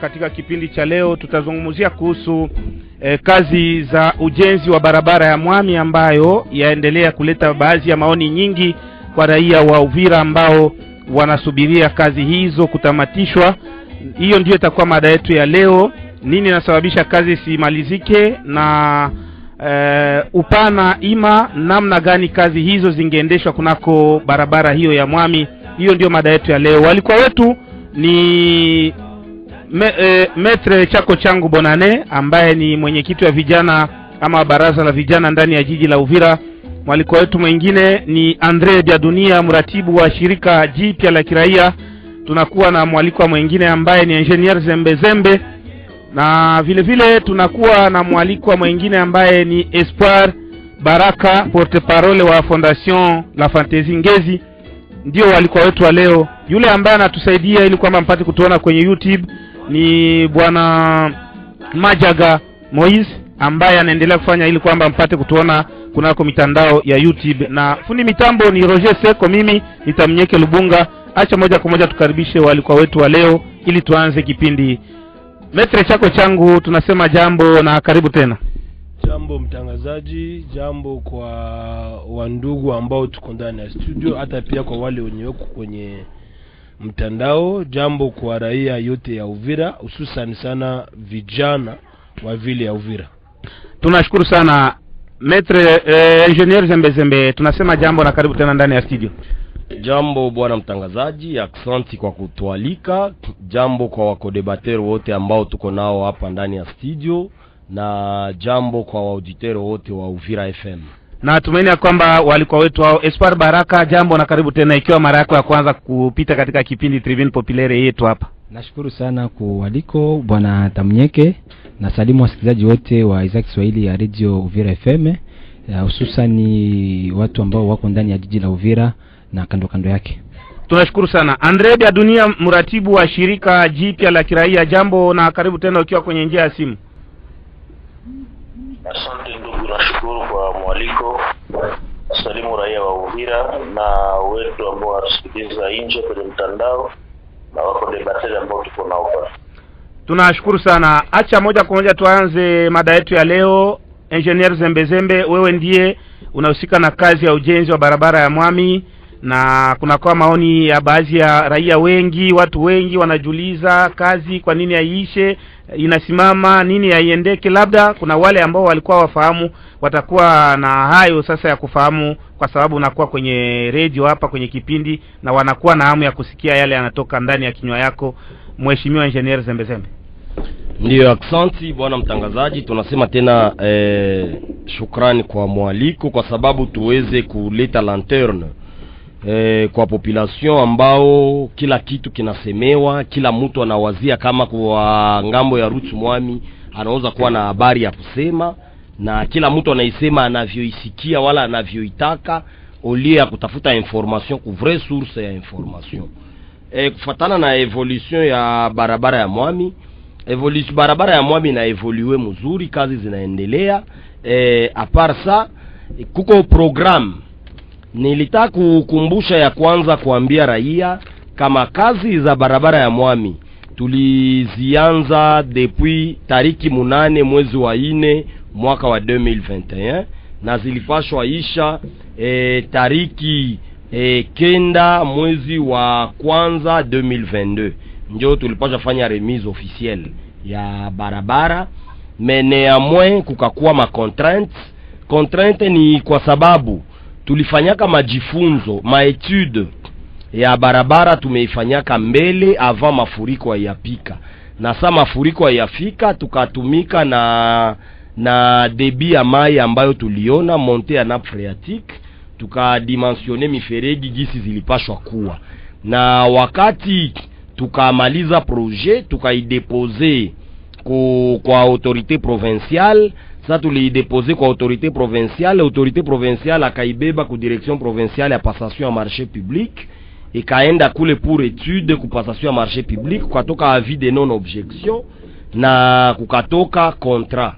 Katika kipindi cha leo tutazungumzia kuhusu eh, kazi za ujenzi wa barabara ya Mwami ambayo yaendelea kuleta baadhi ya maoni nyingi kwa raia wa Uvira ambao wanasubiria kazi hizo kutamatishwa. Hiyo ndio itakuwa mada yetu ya leo, nini inasababisha kazi isimalizike na eh, upana ima namna gani kazi hizo zingeendeshwa kunako barabara hiyo ya Mwami. Hiyo ndio mada yetu ya leo. Walikuwa wetu ni Me, e, metre chako changu Bonane ambaye ni mwenyekiti wa vijana ama baraza la vijana ndani ya jiji la Uvira. Mwaliko wetu mwingine ni Andre Bya Dunia, mratibu wa shirika jipya la kiraia. Tunakuwa na mwalikwa mwingine ambaye ni engineer Zembe Zembe, na vile vile tunakuwa na mwalikwa mwingine ambaye ni Espoir Baraka, porte parole wa Fondation La Fantaisie Ngezi. Ndio walikuwa wetu wa leo. Yule ambaye anatusaidia ili kwamba mpate kutuona kwenye YouTube ni bwana Majaga Moise ambaye anaendelea kufanya ili kwamba mpate kutuona kunako mitandao ya YouTube, na fundi mitambo ni Roger Seko, mimi nitamnyeke Lubunga. Acha moja kwa moja tukaribishe walikuwa wetu wa leo ili tuanze kipindi. Metre chako changu, tunasema jambo na karibu tena. Jambo mtangazaji, jambo kwa wandugu ambao tuko ndani ya studio, hata pia kwa wale wenye kwenye mtandao. Jambo kwa raia yote ya Uvira, hususan sana vijana wa vile ya Uvira. Tunashukuru sana Metre eh, Engineer Zembe Zembe, tunasema jambo na karibu tena ndani ya studio. Jambo bwana mtangazaji, aksanti kwa kutualika. Jambo kwa wakodebater wote ambao tuko nao hapa ndani ya studio, na jambo kwa wauditeri wote wa Uvira FM. Na tumaini ya kwamba walikuwa wetu hao Espoir Baraka, jambo na karibu tena, ikiwa mara yako ya kwanza kupita katika kipindi Tribune Populaire yetu hapa. Nashukuru sana kualiko bwana Tamnyeke na salimu wasikilizaji wote wa idhaa Kiswahili ya Radio Uvira FM, eh, hususani watu ambao wako ndani ya jiji la Uvira na kando kando yake. Tunashukuru sana Andre Bia Dunia, mratibu wa shirika jipya la kiraia, jambo na karibu tena, ukiwa kwenye njia ya simu. Asante ndugu, nashukuru kwa mwaliko. Salimu raia wa Uvira na wetu ambao wanatusikiliza nje kwenye mtandao na wako debateri ambao tuko nao kwa Tunashukuru sana. Acha moja kwa moja tuanze mada yetu ya leo. Engineer zembezembe Zembe, wewe ndiye unahusika na kazi ya ujenzi wa barabara ya Mwami, na kunakuwa maoni ya baadhi ya raia wengi, watu wengi wanajiuliza kazi kwa nini haiishe, inasimama nini haiendeke. Labda kuna wale ambao walikuwa wafahamu, watakuwa na hayo sasa ya kufahamu, kwa sababu unakuwa kwenye redio hapa kwenye kipindi, na wanakuwa na hamu ya kusikia yale yanatoka ndani ya kinywa yako, Mheshimiwa Engineer Zembezembe. Zembe. Ndiyo, aksanti bwana mtangazaji, tunasema tena eh, shukrani kwa mwaliko kwa sababu tuweze kuleta lanterne eh, kwa population ambao kila kitu kinasemewa, kila mtu anawazia kama kwa ng'ambo ya Ruth Mwami anaweza kuwa na habari ya kusema, na kila mtu anaisema anavyoisikia wala anavyoitaka olie ya kutafuta information ku vraie source ya information. Eh, kufatana na evolution ya barabara ya Mwami evolution barabara ya Mwami na evolue mzuri, kazi zinaendelea. Eh, apart sa kuko program nilitaka kukumbusha ya kwanza kuambia raia kama kazi za barabara ya Mwami tulizianza depuis tariki munane mwezi wa ine mwaka wa 2021 na zilipashwa isha e, tariki e, kenda mwezi wa kwanza 2022 njo tulipashwa fanya remise officielle ya barabara me néanmoins kukakuwa ma contraintes. Contrainte ni kwa sababu tulifanyaka majifunzo maetude ya barabara tumeifanyaka mbele ava mafuriko ayapika na sa mafuriko ayafika tukatumika na na debi ya mai ambayo tuliona monte ya nappe tukadimensione miferegi gisi zilipashwa kuwa, na wakati tukamaliza projet tukaidepose kwa autorité provinciale sa tuliidepose kwa autorité provinciale, autorité provinciale akaibeba ku direction provinciale ya passation ya marché public, ikaenda kule pour étude ku passation ya marché public, kukatoka avis de non objection na kukatoka contrat.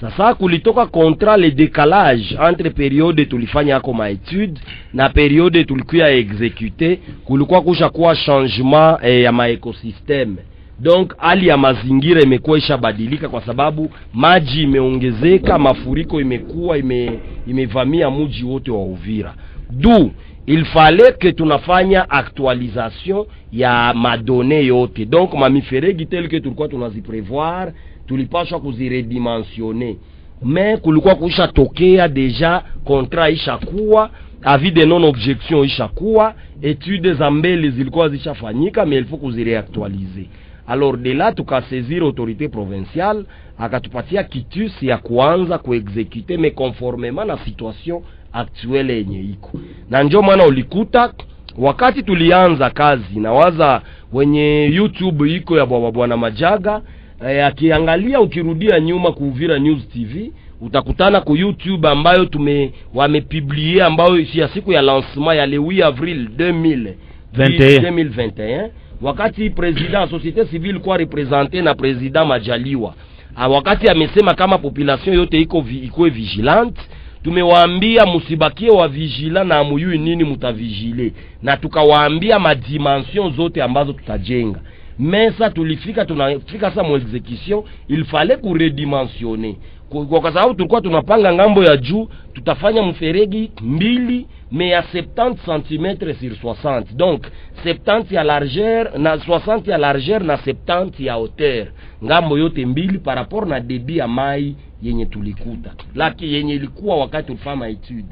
Sasa kulitoka contrat le décalage entre periode tulifanya yako maetude na periode tulikuya execute, kulikuwa kusha kuwa changement eh, ya maekosysteme donc hali ya mazingira imekuwa ishabadilika kwa sababu maji imeongezeka mafuriko imekuwa ime, imevamia mji wote wa uvira. Du il fallait que tunafanya actualisation ya madone yote. Donc mamiferegi tel que tulikuwa tunaziprevoir tulipashwa kuziredimensione. Me kulikuwa kuishatokea deja contrat ishakuwa avis de non objection ishakuwa etude za mbele zilikuwa zishafanyika mais il faut kuzireactualize alors de là tukasaisir autorité provinciale akatupatia kitus ya kuanza kuexekute mais conformément na situation actuelle yenye iko na njo maana ulikuta wakati tulianza kazi na waza wenye youtube iko ya bwana bwana majaga eh, akiangalia ukirudia nyuma kuuvira news tv utakutana ku youtube ambayo tume wamepiblie ambayo ya siku ya lancement ya le 8 avril 2000 2021 wakati president société civile kwa represente na president majaliwa Ah, wakati amesema kama population yote iko ikuwe vigilante tumewaambia musibakie wa vigila na amuyui nini mutavigile. Na tukawaambia madimension zote ambazo tutajenga. Mesa tulifika tunafika sa muexecution il fallait kuredimensione Ku- kwa kwa sababu tulikuwa tunapanga ng'ambo ya juu tutafanya mferegi mbili me ya 70 cm sur 60 donc 70 ya largeur na 60 ya largeur na 70 ya hauteur. Ngambo yote mbili par rapport na debi ya mai yenye tulikuta. Laki yenye ilikuwa wakati ulifanya etude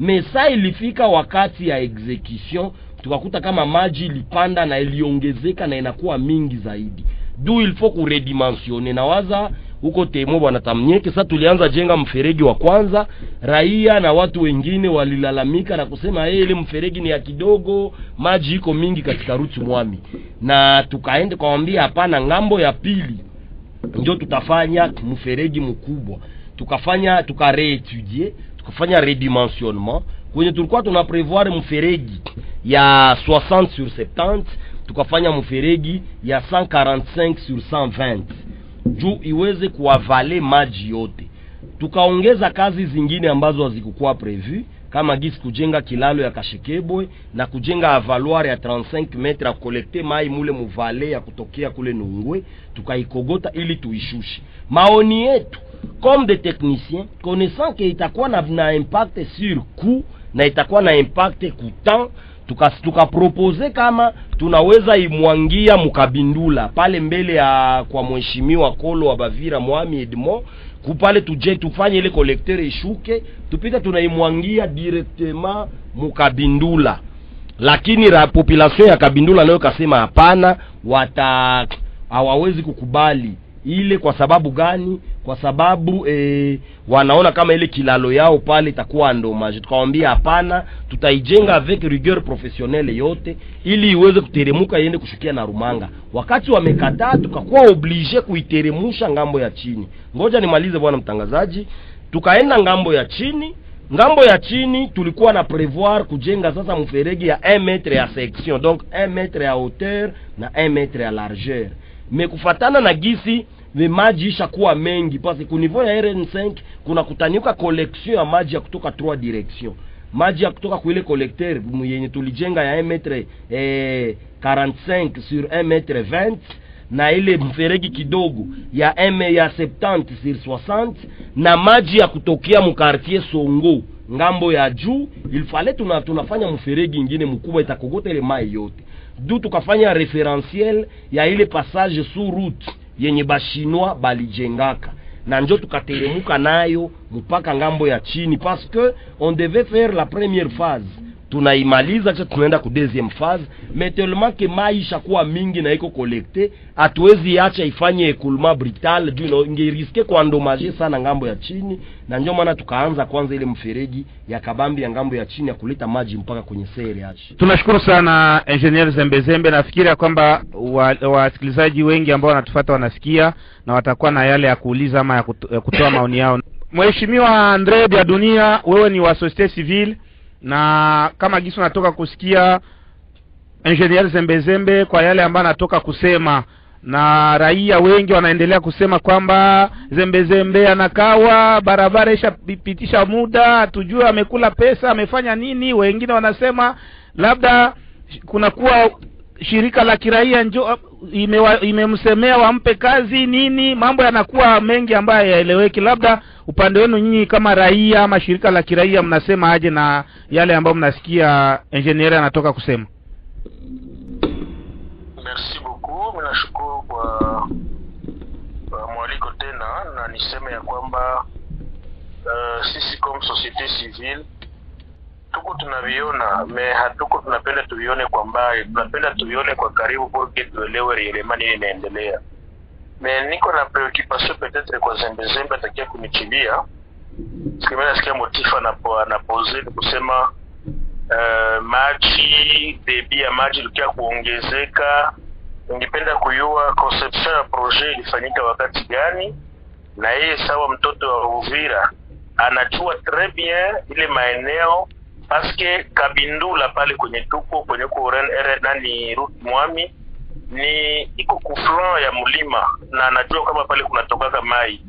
Me sa ilifika wakati ya execution tukakuta kama maji ilipanda na iliongezeka na inakuwa mingi zaidi. Du il faut kuredimensione nawaza huko temo bwana tamnyeke sasa tulianza jenga mfereji wa kwanza. Raia na watu wengine walilalamika na kusema hey, ile mfereji ni ya kidogo maji iko mingi katika ruti mwami. Na tukaenda kawambia hapana ng'ambo ya pili ndio tutafanya mfereji mkubwa. Tukafanya tukareetudie tukafanya redimensionnement. Kwenye tulikuwa tuna prevoir mfereji ya 60 sur 70 tukafanya mfereji ya 145 sur 120 juu iweze kuwavale maji yote. Tukaongeza kazi zingine ambazo hazikukuwa prevu kama gisi kujenga kilalo ya Kashikebwe na kujenga avaloir ya 35 metre ya kolekte mai mule muvale ya kutokea kule nungwe. Tukaikogota ili tuishushe. Maoni yetu comme de techniciens connaissant que itakuwa na, na impact sur coût na itakuwa na impact kutan tukapropose tuka kama tunaweza imwangia mukabindula pale mbele ya kwa mheshimiwa kolo wa bavira mwami edmo kupale tuje tufanye ile kolektere ishuke tupita tunaimwangia directement mukabindula. Lakini la population ya kabindula nayo kasema hapana wata hawawezi kukubali. Ile kwa sababu gani kwa sababu e, wanaona kama ile kilalo yao pale itakuwa ndomaje. Tukawambia hapana tutaijenga avec rigueur professionnelle yote ili iweze kuteremuka iende kushukia na rumanga wakati wamekataa tukakuwa oblige kuiteremusha ng'ambo ya chini. Ngoja nimalize bwana mtangazaji. Tukaenda ng'ambo ya chini. Ngambo ya chini tulikuwa na prevoir kujenga sasa mferegi ya 1 metre ya section. Donc 1 metre ya hauteur na 1 metre ya largeur. Mekufatana na gisi maji ishakuwa mengi. Pasi kunivou ya rn5 kuna kutanyuka collection ya maji ya kutoka trois direction maji ya kutoka kuile collecteur yenye tulijenga ya 1 metre eh, 45 sur 1 metre 20 na ile mferegi kidogo ya m ya 70 sur 60 na maji ya kutokea mukartier songo ng'ambo ya juu. Ilfale tuna, tunafanya mferegi ingine mkubwa itakogota ile mai yote. Du tukafanya referentiel ya ile passage sous route yenye bashinois balijengaka na njo tukateremuka nayo mpaka ngambo ya chini parce que on devait faire la première phase tunaimaliza kisha tunaenda ku deuxième phase. Tellement que mai ishakuwa mingi na iko collecte hatuwezi acha ifanye ekulma brutal. Juu ingeriske kuandomaje sana ng'ambo ya chini. Na ndio maana tukaanza kwanza ile mfereji ya kabambi ya ng'ambo ya chini ya kuleta maji mpaka kwenye CRH. tunashukuru sana engineer zembezembe nafikiri ya kwamba wasikilizaji wa wengi ambao wanatufuata wanasikia na watakuwa na yale ya kuuliza ama ya, kutoa maoni yao. Mheshimiwa andre bya dunia wewe ni wa societe civile na kama gisi natoka kusikia engineer zembezembe kwa yale ambayo anatoka kusema na raia wengi wanaendelea kusema kwamba zembezembe anakawa barabara ishapitisha muda hatujue amekula pesa amefanya nini. Wengine wanasema labda kunakuwa shirika la kiraia njo imemsemea ime wampe kazi nini mambo yanakuwa mengi ambayo hayaeleweki. Labda upande wenu nyinyi kama raia ama shirika la kiraia mnasema aje na yale ambayo mnasikia engineer anatoka kusema? Merci beaucoup. Nashukuru kwa, kwa mwaliko tena na niseme ya kwamba uh, sisi comme societe civile tuko tunaviona me hatuko tunapenda tuvione kwa mbali. Tunapenda tuvione kwa karibu porque tuelewe rielemani inaendelea. Me niko na preoccupation peut-être kwa zembezembe atakia kunichilia. Sikimi nasikia motifa anapo anapose kusema uh, maji debi ya maji lukia kuongezeka. Ningependa kuyua conception ya proje ilifanyika wakati gani na yeye sawa mtoto wa uvira anajua très bien ile maeneo paske kabindula pale kwenye tuko kwenye kuren nani route mwami ni iko kuflan ya mlima na anajua kama pale kunatokaka mai.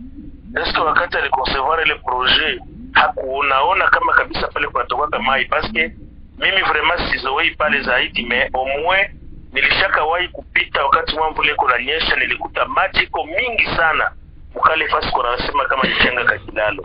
Eske wakati aliconcevoir ile projet hakuonaona kama kabisa pale kunatokaka mai? Paske mimi vraiment sizowei pale zaidi me moins nilishakawahi kupita wakati mwamvule iko nanyesha nilikuta maji iko mingi sana. Mkale fasi kunasema nasema kama nichenga kakilalo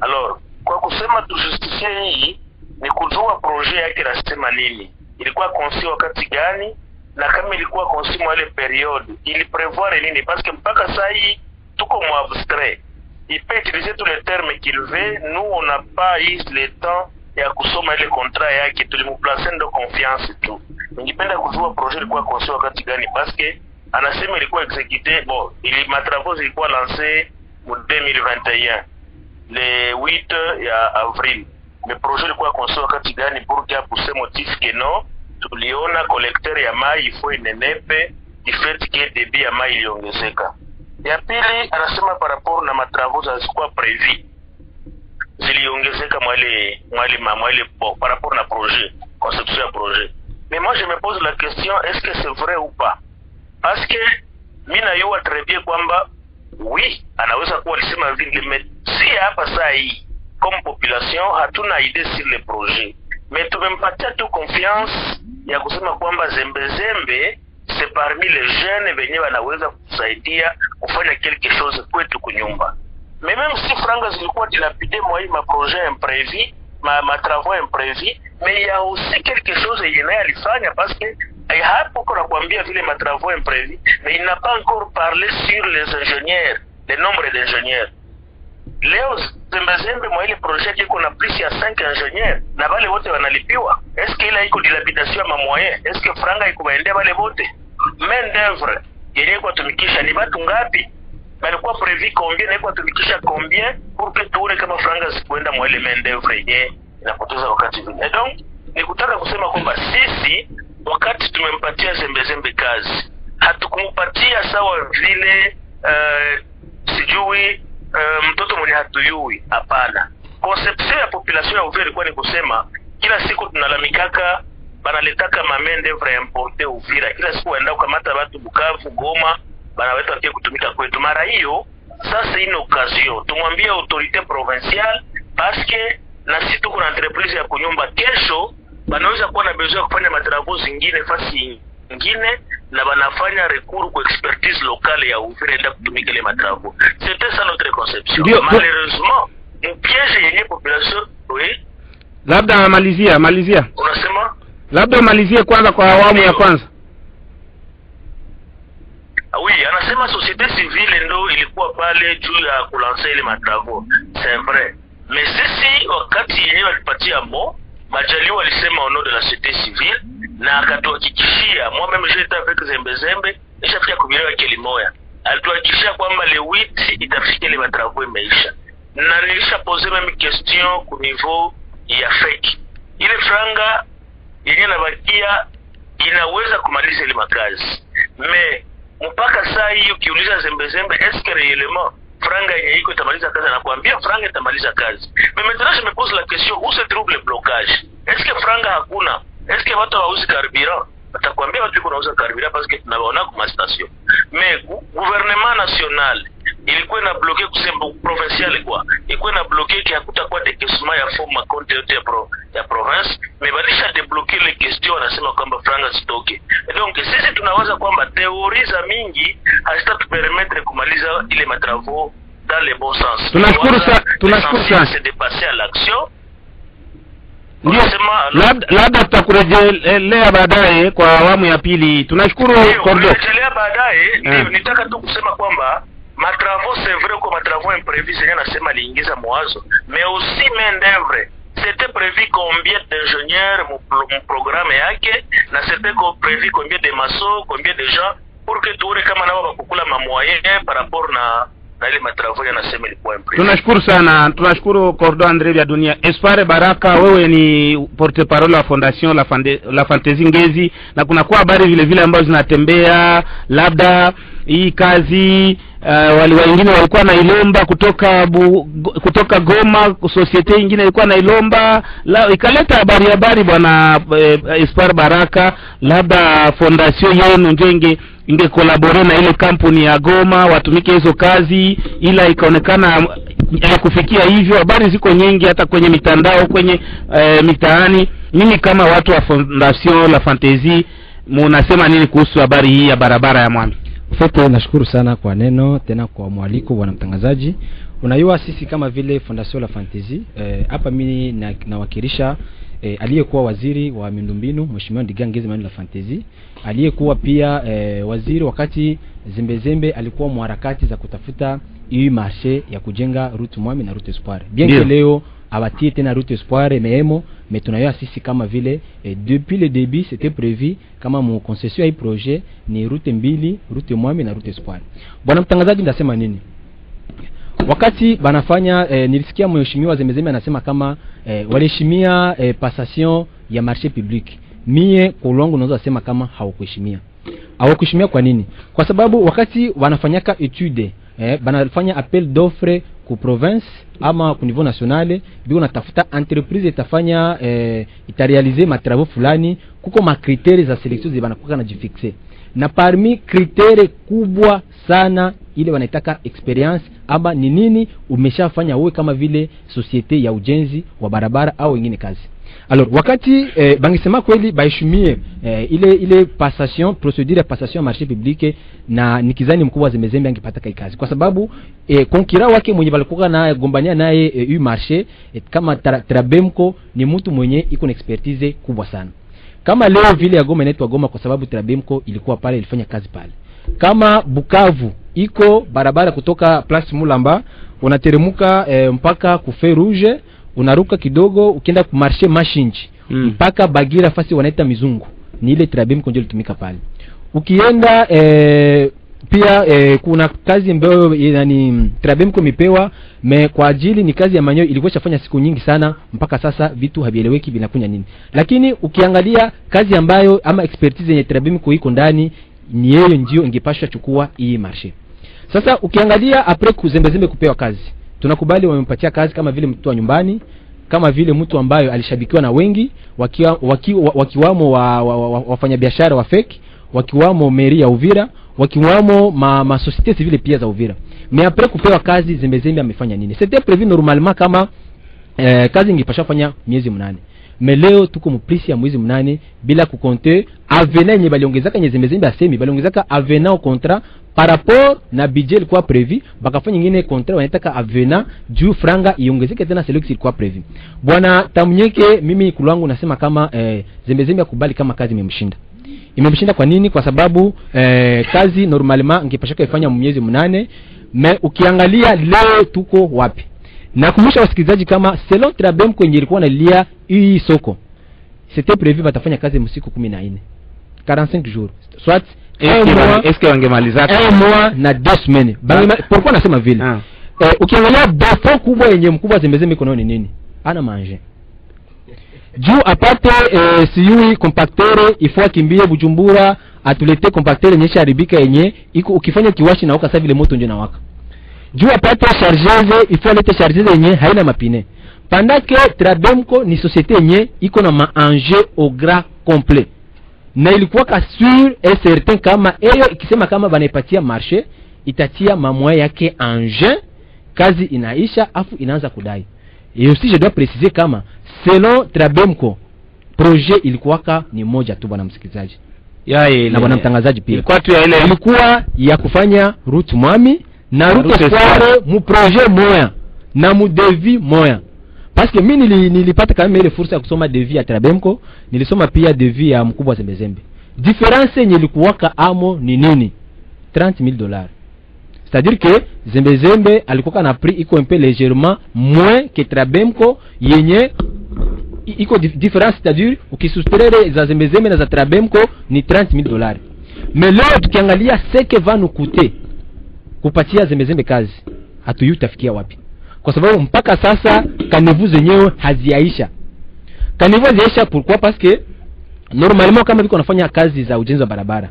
alors kwa kusema tujustisie hii ni kujua projet yake nasema nini. Ilikuwa konsi wakati gani na kama ilikuwa konsi mwa ile periode ili prevoir nini? Que mpaka saa hii tuko mu abstrait. Il peut utiliser tous les termes qu'il veut nous on n'a pas eu le temps ya kusoma ile contrat yake. Tulimuplace ndo confiance tu. Ningependa kujua projet ilikuwa konsi wakati gani que anasema ilikuwa exécuté bon ili matravaux zilikuwa lancé mu 2021 le 8 ya avril mais projet ilikuwa konse wakati gani pour que apuse motif que non tuliona collecteur ya mai ifo inenepe du fait que debit ya mai iliongezeka ya pili anasema par rapport na matravaux zazikuwa prévu ziliongezeka mwale mwale mwale bon, par rapport na projet conception ya projet. Mais moi je me pose la question est-ce que c'est vrai ou pas? Parce que mi nayua très bien kwamba oui anaweza kuwa alisema vile si hapa saa hii comme population hatuna idée sur le projet mais tumempatia tu confiance ya kusema kwamba zembezembe c'est parmi les jeunes venye wanaweza kusaidia kufanya quelque chose kwetu kunyumba. Mais même si franga zilikuwa dilapide mwa hii maprojet imprévu ma, ma travaux imprévu mais il y a aussi quelque chose yenye naye alifanya parce que hapo kuna kuambia vile ma travaux imprévu mais il n'a pas encore parlé sur les ingénieurs le nombre d'ingénieurs leo zembezembe mwa ile projet iko na plus ya 5 ingenieur na vale wote wanalipiwa. Eske ile iko dilapidation ya mamoye, eske franga ikuwaendea wale wote? Main d'oeuvre yenye iko tumikisha ni batu ngapi? Balikuwa previ combien na atumikisha tumikisha combien pour que tuone kama franga zikuenda mwa ile main d'oeuvre yenye inapoteza wakati vile donc ni kutaka kusema kwamba sisi wakati tumempatia zembezembe kazi hatukumupatia sawa vile uh, sijui uh, mtoto mwenye hatuyui hapana. Konsepsio ya populasio ya uvira ilikuwa ni kusema kila siku tunalamikaka banaletaka mamendevre ya importe uvira. Kila siku waenda kukamata watu bukavu goma banaweta wakie kutumika kwetu. Mara hiyo sasa ine okazio tumwambie autorite provinciale paske na si tuko na entreprise ya kunyumba. Kesho banaweza kuwa na besoin ya kufanya matravo zingine fasi ingine na banafanya recours ku expertise locale ya uvira enda kutumika ile matravo. c'était ça notre conception. Dio, malheureusement mpiège yenye population oui. Labda malizia malizia unasema? Labda malizia kwanza kwa awamu ya kwanza. Ah oui anasema société civile ndo ilikuwa pale juu ya kulansa ile matravo. c'est vrai. Mais sisi wakati yenyewe walipatia mo majaliwa alisema au nom de la société civile na akatuhakikishia moi même avec zembe zembezembe ishafika kubilewa kelimoya alituhakikishia kwamba le 8 itafika ile matravaux imeisha. Na nilisha poser même question ku niveau ya fake. ile franga yenye nabakia inaweza kumaliza ile makazi. Me mpaka saa hii ukiuliza zembe eske réellement franga yenye iko itamaliza kazi anakuambia franga itamaliza kazi. Mais maintenant je me pose la question où se trouve le blocage eske franga hakuna? Eske watu hawauzi carburant atakwambia watu iko nauza carburant parce que tunawaona kuma station gouvernement national ilikuwa na bloke kusema provincial kwa. Ilikuwa na bloke ki hakutakuwa dekesma ya form makonte yote ya, pro, ya province. Mais balisha debloke ile question wanasema kwamba franga zitoke donc sisi tunawaza kwamba teori za mingi hazitatupermetre kumaliza ile matravaux dans le bon sens. Tunashukuru sa- tunashukuru sana. c'est de passer à l'action. Ndio. Labda tutakurejelea baadaye kwa awamu ya pili. Tunashukuru kordo baadaye. Ndio Eh. nitaka tu kusema kwamba matravaux c'est vrai kwa matravaux imprévu zenye nasema aliingiza mwazo mais aussi main d'œuvre c'était prévu combien d'ingénieurs mu pro- mu programme yake na c'était prévu combien de maso combien de gens pour que tuone kama nao wakukula mamoye par rapport na tunashukuru sana. Tunashukuru cordo andre vya dunia. Espare baraka wewe ni porte parole wa fondation la, Fande, la fantezi ngezi. Na kunakuwa habari vile vile ambazo zinatembea labda hii kazi uh, wengine walikuwa nailomba kutoka bu, kutoka goma societe ingine ilikuwa nailomba. La, ikaleta habari habari bwana eh, espar baraka labda fondation yenu ndio inge ingekolabore na ile kampuni ya goma watumike hizo kazi ila ikaonekana haikufikia hivyo. Habari ziko nyingi hata kwenye mitandao kwenye eh, mitaani. Mimi kama watu wa fondation la fantaisie munasema nini kuhusu habari hii ya barabara ya mwami Fete, nashukuru sana kwa neno tena kwa mwaliko bwana mtangazaji. Unajua sisi kama vile Fondation la Fantasy eh, hapa mimi na- nawakilisha eh, aliyekuwa waziri wa miundombinu Mheshimiwa Ndigangezi Manuel la Fantasy, aliyekuwa pia eh, waziri wakati Zembezembe alikuwa mwarakati za kutafuta hii marshe ya kujenga route Mwami na route Espoir. Bien que leo abatie tena route Espoir meemo metuna yo sisi kama vile eh, depuis le début c'était prévu kama mu concession ya projet ni route mbili route Mwami na route Espoir. Bwana mtangazaji, ndasema nini? wakati banafanya eh, nilisikia mheshimiwa Zemezeme anasema kama eh, waliheshimia eh, passation ya marché public. Mie kwa ulwangu naweza sema kama hawakuheshimia. Hawakuheshimia kwa nini? Kwa sababu wakati wanafanyaka etude eh, banafanya appel d'offre ku province ama ku niveau nationale biko natafuta entreprise itafanya eh, itarealize matravaux fulani, kuko makriteri za selection zile banakuwa na jifixe. Na parmi kritere kubwa sana ile wanaitaka experience ama ni nini umeshafanya wewe kama vile societe ya ujenzi wa barabara au wengine kazi alors wakati eh, bangisema kweli baheshimie eh, ile ile passation procedure ya passation marché public na nikizani mkubwa zimezembe angepata kai kazi kwa sababu eh, konkira wake mwenye balikuwa na gombania naye eh, yu marché eh, kama tra, ni mtu mwenye iko na expertise kubwa sana kama leo vile ya Goma inaitwa Goma kwa sababu Trabemco ilikuwa pale ilifanya kazi pale. Kama Bukavu iko barabara kutoka Place Mulamba unateremuka eh, mpaka kufe rouge unaruka kidogo ukienda ku marché Mashinji Mm. mpaka Bagira fasi wanaita Mizungu ni ile trabim konjo litumika pale. Ukienda eh, pia eh, kuna kazi ambayo yani Trabemco imepewa me kwa ajili ni kazi ya manyo ilikuwa chafanya siku nyingi sana mpaka sasa vitu havieleweki vinakunya nini lakini ukiangalia kazi ambayo ama expertise yenye Trabemco iko ndani ni yeye ndio ingepashwa chukua hii marshe sasa ukiangalia apres kuzembezembe kupewa kazi tunakubali wamempatia kazi kama vile mtoto wa nyumbani kama vile mtu ambayo alishabikiwa na wengi wakiwa, waki, wa- wakiwamo wa, wa, wa, wa, wafanyabiashara wa fake wakiwamo meri ya Uvira wakiwamo ma, ma societe civile pia za Uvira. Mais après kupewa kazi zembezembe amefanya nini? C'était prévu normalement kama eh, kazi ingepasha fanya miezi mnane. Me leo tuko mplisi ya mwezi mnane bila kukonte avena yenye baliongezaka nye zembezembe asemi baliongezaka avena au contrat par rapport na budget ilikuwa prevu bakafanya nyingine contrat wanaitaka avena juu franga iongezeke tena seleki ilikuwa prevu bwana tamnyeke mimi kulwangu nasema kama eh, zembezembe akubali kama kazi imemshinda. Imemshinda kwa nini? Kwa sababu eh, kazi normalement ingepashaka ifanya miezi mnane me ukiangalia leo tuko wapi? Nakumbusha wasikilizaji kama selon trabem kwenye ilikuwa nalia hii soko c'était prévu batafanya kazi msiku kumi na nne 45 jours. Soit Eske mois, wange- eske wangemalizaka na Bangema- pourquoi nasema vile Ah. eh, ukiangalia defo kubwa yenye mkubwa zembezembe mikono ni nini? Ana manje. Juu apate eh, siyui compactere ifo akimbie bujumbura atulete compactere yenye sharibika yenye iko ukifanya kiwashi na waka sasa vile moto nje na waka juu apate chargeuse ifo alete chargeuse yenye haina mapine. Pandake que ni societe yenye iko na maange au gras complet na ilikuwa sur et certain kama eyo ikisema kama banaipatia marché itatia mamwaya yake en jeu kazi inaisha afu inaanza kudai et aussi je dois préciser kama selon trabemco projet ilikuwaka ni moja tu bwana msikilizaji ya ile na bwana mtangazaji pia. Ilikuwa tu ya ile ilikuwa ya kufanya route mwami na route Route mu projet moya na mu devis moya parce que mimi nili, nilipata kama ile fursa ya kusoma devi ya trabemco nilisoma pia devi ya mkubwa zembezembe difference yenye ilikuwaka amo ni nini? 30000 dollars. C'est-à-dire que zembezembe alikuwa na prix iko un peu légèrement moins que trabemco yenye iko difference c'est-à-dire ukisustrere za zembezembe na za trabemco ni 30000 dollars. Mais leo tukiangalia seke va nous coûter kupatia zembezembe kazi hatujui tafikia wapi kwa sababu mpaka sasa kanevu zenyewe haziaisha kanevu haziaisha pourquoi? Parce que normalement kama viko nafanya kazi za ujenzi wa barabara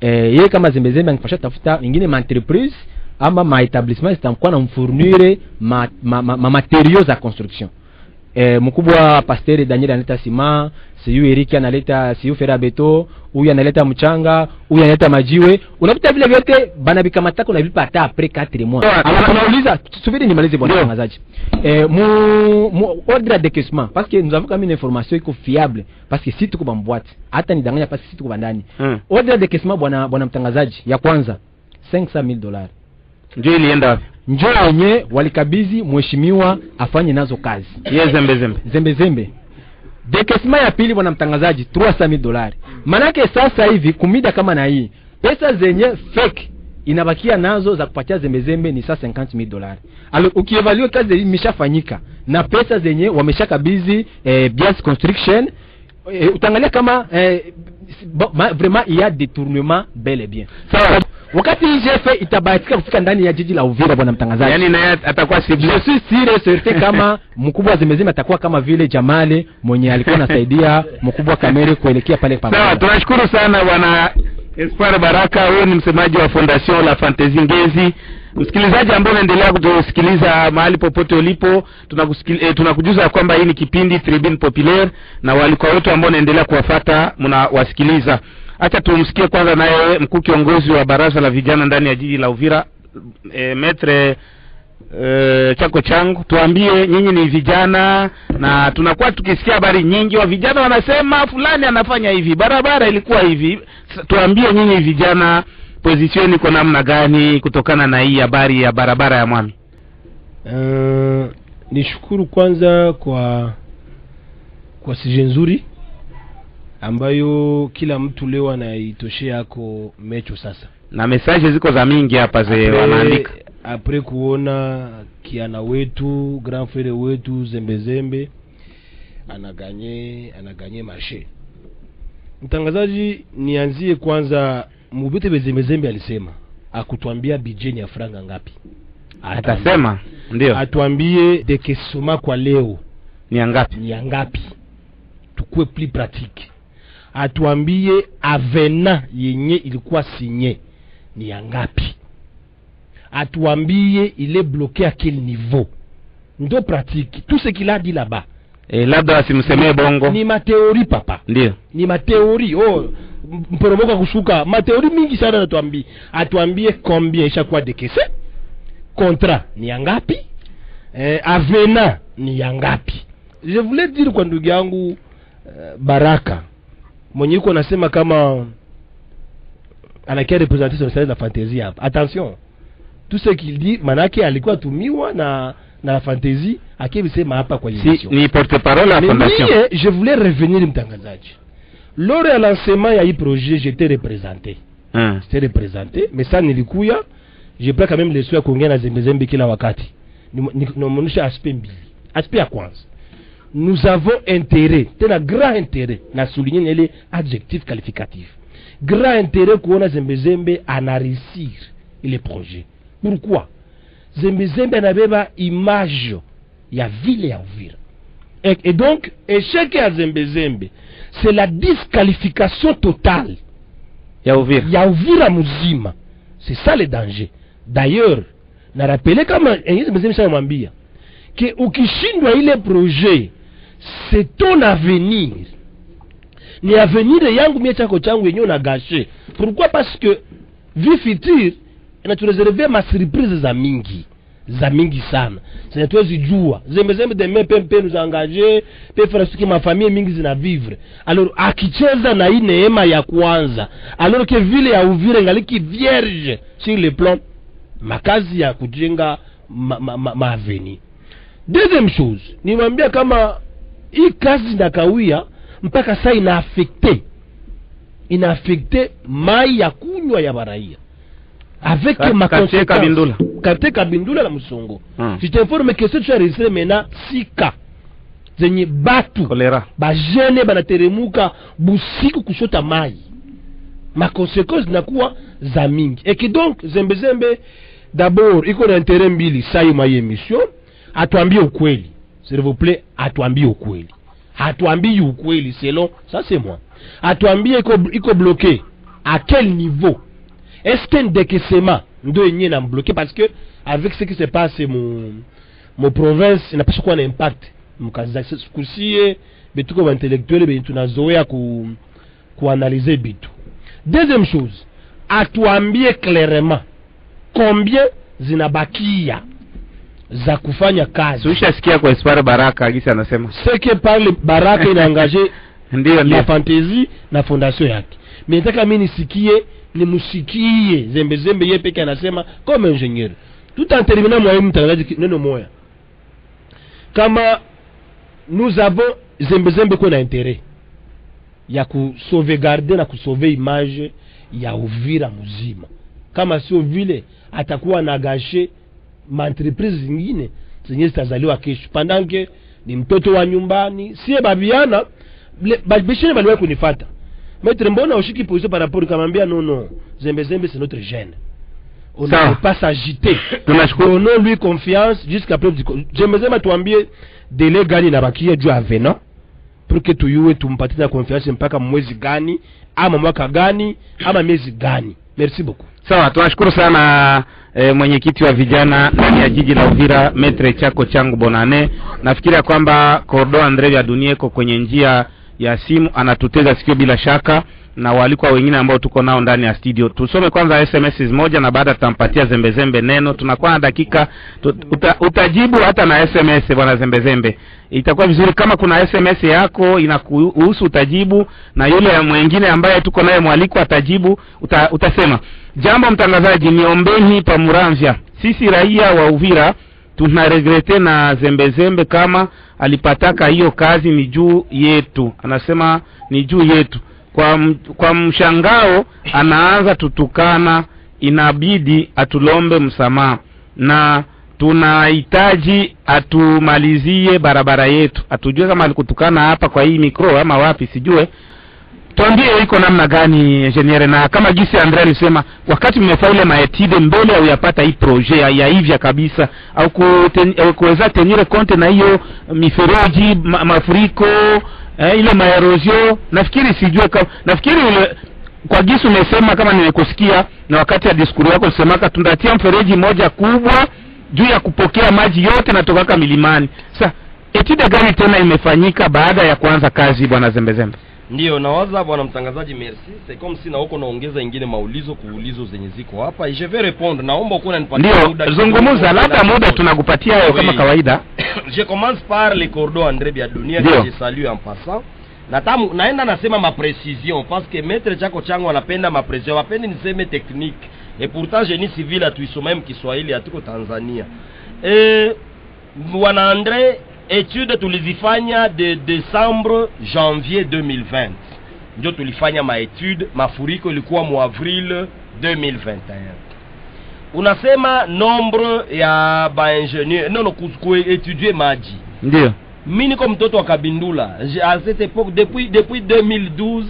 eh, yeye kama zembezembe angepasha tafuta ingine maentreprise ama maetablissement zitakuwa na mfurnire ma, ma, ma, ma materiaux za construction eh, mkubwa pasteur daniel analeta sima siyu eriki analeta siyu fera beto huyu analeta mchanga huyu analeta majiwe. Unakuta vile vyote banavikamataka unavilipa hata apres 4 mois. Sawa, tunauliza subiri nimalize bwana mtangazaji eh, mu, mu ordre de décaissement parce que nous avons quand même une information iko fiable parce que si tuko bambwati hata nidanganya parce que si tuko bandani Mm. ordre de décaissement bwana bwana mtangazaji ya kwanza 500000 dollars ndio ilienda wapi? Njoo wenye walikabidhi mheshimiwa afanye nazo kazi. Ye zembe zembe. Zembe zembe. Dekesima ya pili bwana mtangazaji 300000 dolari manake sasa hivi kumida kama na hii pesa zenye fake inabakia nazo za kupatia zembezembe ni sasa 50000 dolari alo ukievalue kazi hii imeshafanyika na pesa zenye wameshakabidhi eh, bias construction eh, utangalia kama eh, vraiment il y a détournement bel et bien. Sawa wakati IGF GF itabahatika kufika ndani ya jiji la Uvira bwana mtangazaji. Yani naye atakuwa je suis sûr et certain kama mkubwa zimezima atakuwa kama vile Jamali mwenye alikuwa anasaidia mkubwa Kamere kuelekea pale sawa tunashukuru sana bwana espoir baraka. Huyo ni msemaji wa fondation la fantaisie ngezi. Msikilizaji ambao unaendelea kutusikiliza mahali popote ulipo eh, tunakujuza kwamba hii ni kipindi tribune populaire na walikuwa wote ambao unaendelea kuwafata mnawasikiliza hacha tumsikie kwanza naye mkuu kiongozi wa baraza la vijana ndani ya jiji la uvira e, metre e, chako changu tuambie nyinyi ni vijana na tunakuwa tukisikia habari nyingi. Wa vijana wanasema fulani anafanya hivi barabara ilikuwa hivi. Tuambie nyinyi vijana position iko namna gani kutokana na hii habari ya barabara ya mwami? Uh, nishukuru kwanza kwa kwa sije nzuri ambayo kila mtu leo anaitoshea yako mecho sasa. Na mesaje ziko za mingi hapa ze wanaandika. apres kuona kiana wetu grand frere wetu zembezembe anaganye anaganye marshe mtangazaji nianzie kwanza mubite bezembezembe alisema akutwambia bijeni ya franga ngapi? Atasema ndio. Atuambie dekesoma kwa leo ni ngapi, ni ya ngapi? Tukue plus pratique atuambie avena yenye ilikuwa sinye ni ya ngapi. Atuambie ile bloke a à quel niveau. Ndo pratique. Tout ce qu'il a dit là-bas. E, labda asimsemee bongo. ni mateori papa. Ndio. Ni mateori. Oh mporomoka kushuka. Mateori mingi sana atuambie atuambie combien ishakuwa dekese contrat ni ya ngapi? Eh, avena ni ya ngapi? Je voulais dire kwa ndugu yangu uh, baraka mwenye iko nasema kama anakia representer son service la fantaisie hapa attention tout ce qu'il dit manake alikuwa tumiwa na na la fantaisie akivisema hapa kwa si ni porte parole ya fondation mie je voulais revenir mtangazaji lors ya lancement ya hii projet j'étais représenté Hmm. j'étais représenté mais ça nilikuya je prends quand même leso ya kuongea na zembezembe kila wakati namuonyesha aspect mbili aspect ya kwanza nous avons intérêt tena grand intérêt na souligner na ile adjectif qualificatif. Grand intérêt kuona zembezembe ana réussir ile projet. Pourquoi? Zembezembe anabeba image ya ville ya uvira. Et, et donc échec ya zembezembe c'est la disqualification totale ya uvira. ya uvira mzima c'est ça le danger. D'ailleurs narapele kama ezemeshamwambia ke ukishindwa ile projet c'est ton avenir. Ni avenir yangu mie chako changu yenyewe unagashe pourquoi? Parce que vie future inatureserve masurprise za mingi. Za mingi sana. Zenye tuwezi jua zembezembe deme pe mpe nous engage pe farasuki mafamie mingi zina vivre. Alors akicheza na hii neema ya kwanza. Alors ke vile ya uvire ngaliki vierge sur le plan makazi ya kujenga ma, ma, ma, maaveni deuxième chose niwambia kama hii kazi inakawia mpaka saa inaafekte inaafekte mai ya kunywa ya baraia. Avec Ka- ma quartier. Kabindula. na msongo Hmm. je t'informe que ce tu enregistré maintenant sika zenye batu. Bajene banateremuka busiku kushota mai. Makonsequence zinakuwa za mingi. Eki donc zembezembe dabord iko na intere mbili. Sai mwa emission atuambie ukweli s'il vous plaît atuambie ukweli. Hatuambii ukweli selon ça c'est moi. Atuambie iko, iko bloqué. À quel niveau? Est-ce que ndekesema ndo yenye na mbloqué parce que avec ce qui se passe mu mu province inapaswa kuwa na impact. Mkazi zake kusie betuko baintellectuele benye tunazoea ku kuanalize bitu deuxième chose atuambie clairement. Combien zinabakia za kufanya kazi. Ushasikia kwa espoir baraka agisi anasema. Seke pale baraka inaangaje ndio ndio fantasy na fondation yake. Mimi nataka mimi nisikie nimsikie zembe yeye peke anasema comme ingénieur. Tout en terminant mwalimu mtangazaji neno moya. Kama nous avons zembe zembe kwa na intérêt ya kusauvegarde na kusauve image ya uvira mzima kama sio vile atakuwa na gashe maentreprise zingine zenye zitazaliwa kesho. Pandanke ni mtoto wa nyumbani sie babiana le- baliwa kunifata. Maître mbona ushiki position par rapport kamambia non non zembe c'est notre gène. On ne peut pas s'agiter. Donnons lui confiance jusqu'à preuve du zembe zembe tuambie délai gani inabakia juu ya vena pour que tuyue tumpatie na confiance mpaka mwezi gani ama mwaka gani ama miezi gani. Merci beaucoup. Sawa tunashukuru sana e, mwenyekiti wa vijana ndani ya jiji la uvira metre chako changu bonane nafikiri ya kwamba cordo andre ya dunia iko kwenye njia ya simu anatuteza sikio bila shaka na waalikwa wengine ambao tuko nao ndani ya studio. Tusome kwanza sms moja na baada tutampatia zembezembe neno. Tunakuwa na dakika uta, utajibu hata na sms bwana zembezembe itakuwa vizuri kama kuna sms yako inakuhusu utajibu na yule mwingine ambaye tuko naye mwaliko atajibu uta, utasema jambo mtangazaji niombeni pamuramvya sisi raia wa uvira tunaregrete na zembezembe kama alipataka hiyo kazi ni juu yetu. Anasema ni juu yetu. Kwa, kwa mshangao anaanza tutukana inabidi atulombe msamaha. Na tunahitaji atumalizie barabara yetu. Atujue kama alikutukana hapa kwa hii mikro ama wapi sijue tuambie iko namna gani engineer na kama gisi andre alisema wakati mmefaule maetide mbele au yapata hii projet ya, ya hivya kabisa au kuweza ten, tenire konte na hiyo mifereji ma, mafuriko eh, ile maerosio, nafikiri sijue nafikiri ule kwa gisi umesema kama nimekusikia na wakati ya diskuru yako ulisemaka tundatia mfereji moja kubwa juu ya kupokea maji yote natokaka milimani. Sa etide gani tena imefanyika baada ya kuanza kazi bwana zembezembe ndiyo nawaza bwana mtangazaji merci. C'est comme si na huko naongeza ingine maulizo kuulizo zenye ziko hapa. Je vais répondre. Naomba uko unanipatia muda Ndio, zungumuza labda muda tunakupatia hayo kama kawaida. Je commence par le cordon André Biadunia que je salue en passant. Na tamu, naenda nasema ma précision parce que maître chako changu anapenda ma précision. wapendi niseme technique. Et pourtant génie civil atuisoma même Kiswahili hatuko Tanzania. Eh bwana André etude tulizifanya de décembre janvier 2020 ndio tulifanya maetude mafuriko ilikuwa mu avril 2021 unasema nombre ya baingenieur nono non, ku- kuetudie maji. Ndio. Mi niko mtoto wa kabindula. A cette époque depuis depuis 2012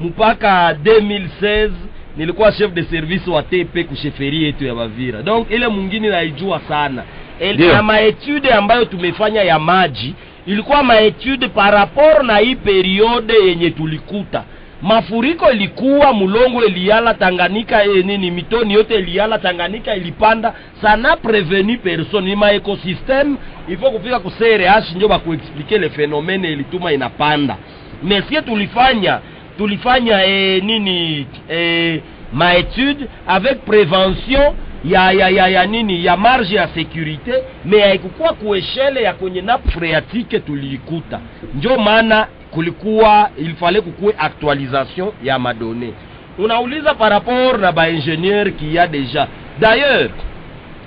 mpaka 2016 nilikuwa chef de service wa TP kusheferi yetu ya Bavira. Donc ile mwingine naijua sana El, na maetude ambayo tumefanya ya maji ilikuwa maetude par rapport na hii periode yenye tulikuta. Mafuriko ilikuwa mulongo iliala Tanganyika e, nini mitoni yote iliala Tanganyika ilipanda. Sana preveni personne ni ma ifo kufika ku CRH ndio bakuexpliquer le fenomene ilituma inapanda. Mesie sie tulifanya tulifanya e, nini e, maetude avec prévention ya ya ya ya nini ya marge ya sekurite me haikukuwa kueshele ya kwenye na freatike tuliikuta njo maana kulikuwa ilifale kukuwe actualisation ya madone unauliza par rapport na baingenieur ki ya deja d'ailleurs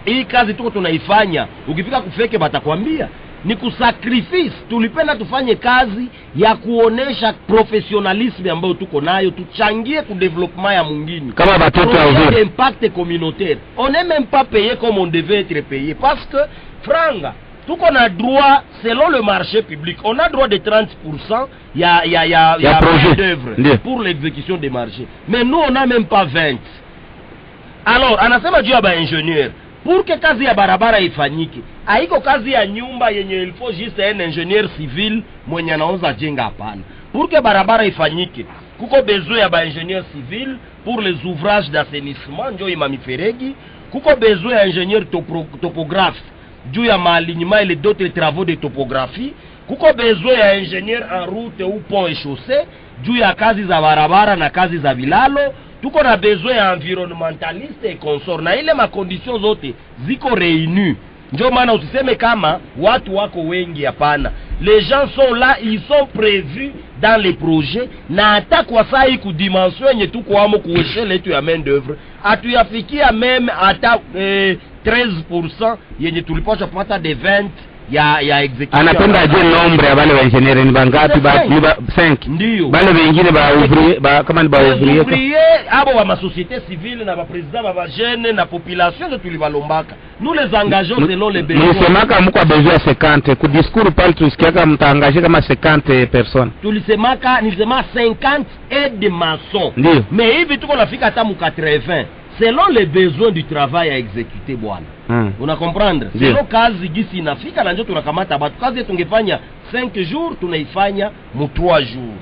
hii kazi tuko tunaifanya. Ukifika kufeke batakwambia ni kusacrifice. Tulipenda tufanye kazi ya kuonesha professionalisme ambayo tuko nayo. Tuchangie ku development ya mwingine. Kama batoto ya Uvira. d'impact communautaire. On n'est même pas payé comme on devait être payé. Parce que franga tuko na droit selon le marché public on a droit de 30% ya ya ya Ya projet. d'œuvre pour l'exécution des marchés. Mais nous on n'a même pas 20 alors anasema juu ya baingenieur pour que kazi ya barabara ifanyike. Haiko kazi ya nyumba yenye ilfo juste en ingénieur civil mwenye anaoza jenga hapana. Purke barabara ifanyike kuko besoin ya baingénieur civil pour les ouvrages d'assainissement njo ima miferegi. Kuko besoin ya ingénieur topo, topographe juu ya maalignement ile d'autres travaux de topographie. Kuko besoin ya ingénieur en route ou pont et chaussée juu ya kazi za barabara na kazi za vilalo tuko na besoin ya environnementaliste et consort. Na ile makondition zote ziko reunu ndio maana usiseme kama watu wako wengi hapana. Les gens sont là ils sont prévus dans les projets. Na hata kwa saa hii kudimension yenye tuko amo kueshele yetu ya main d'oeuvre hatuyafikia meme hata eh, 13% yenye tulipasha pata de 20 ya ya execution. Anapenda ajue nombre ya bale baingeniere ni bangapi? Ba, ni ba, 5 Ndiyo. bale bengine ba ouvrier ba, kama ni ba ouvrier ouvrier abo ba masociété civile na bapresident ba bajene na population ndio tulibalombaka nous les engageons selon les besoins. mlisemaka mko besoin ya 50 ku discours pale tulisikiaka mtaangaje kama 50 personnes. Tulisemaka nilisema 50 aide maçon Ndiyo. mais hivi tuko nafika hata mu 80 selon les besoins du travail à exécuter bwana. Hmm. una comprendre? Ndiyo. selo kazi gisi inafika na njo tunakamata batu kazi tungefanya 5 jours tunaifanya mu 3 jours.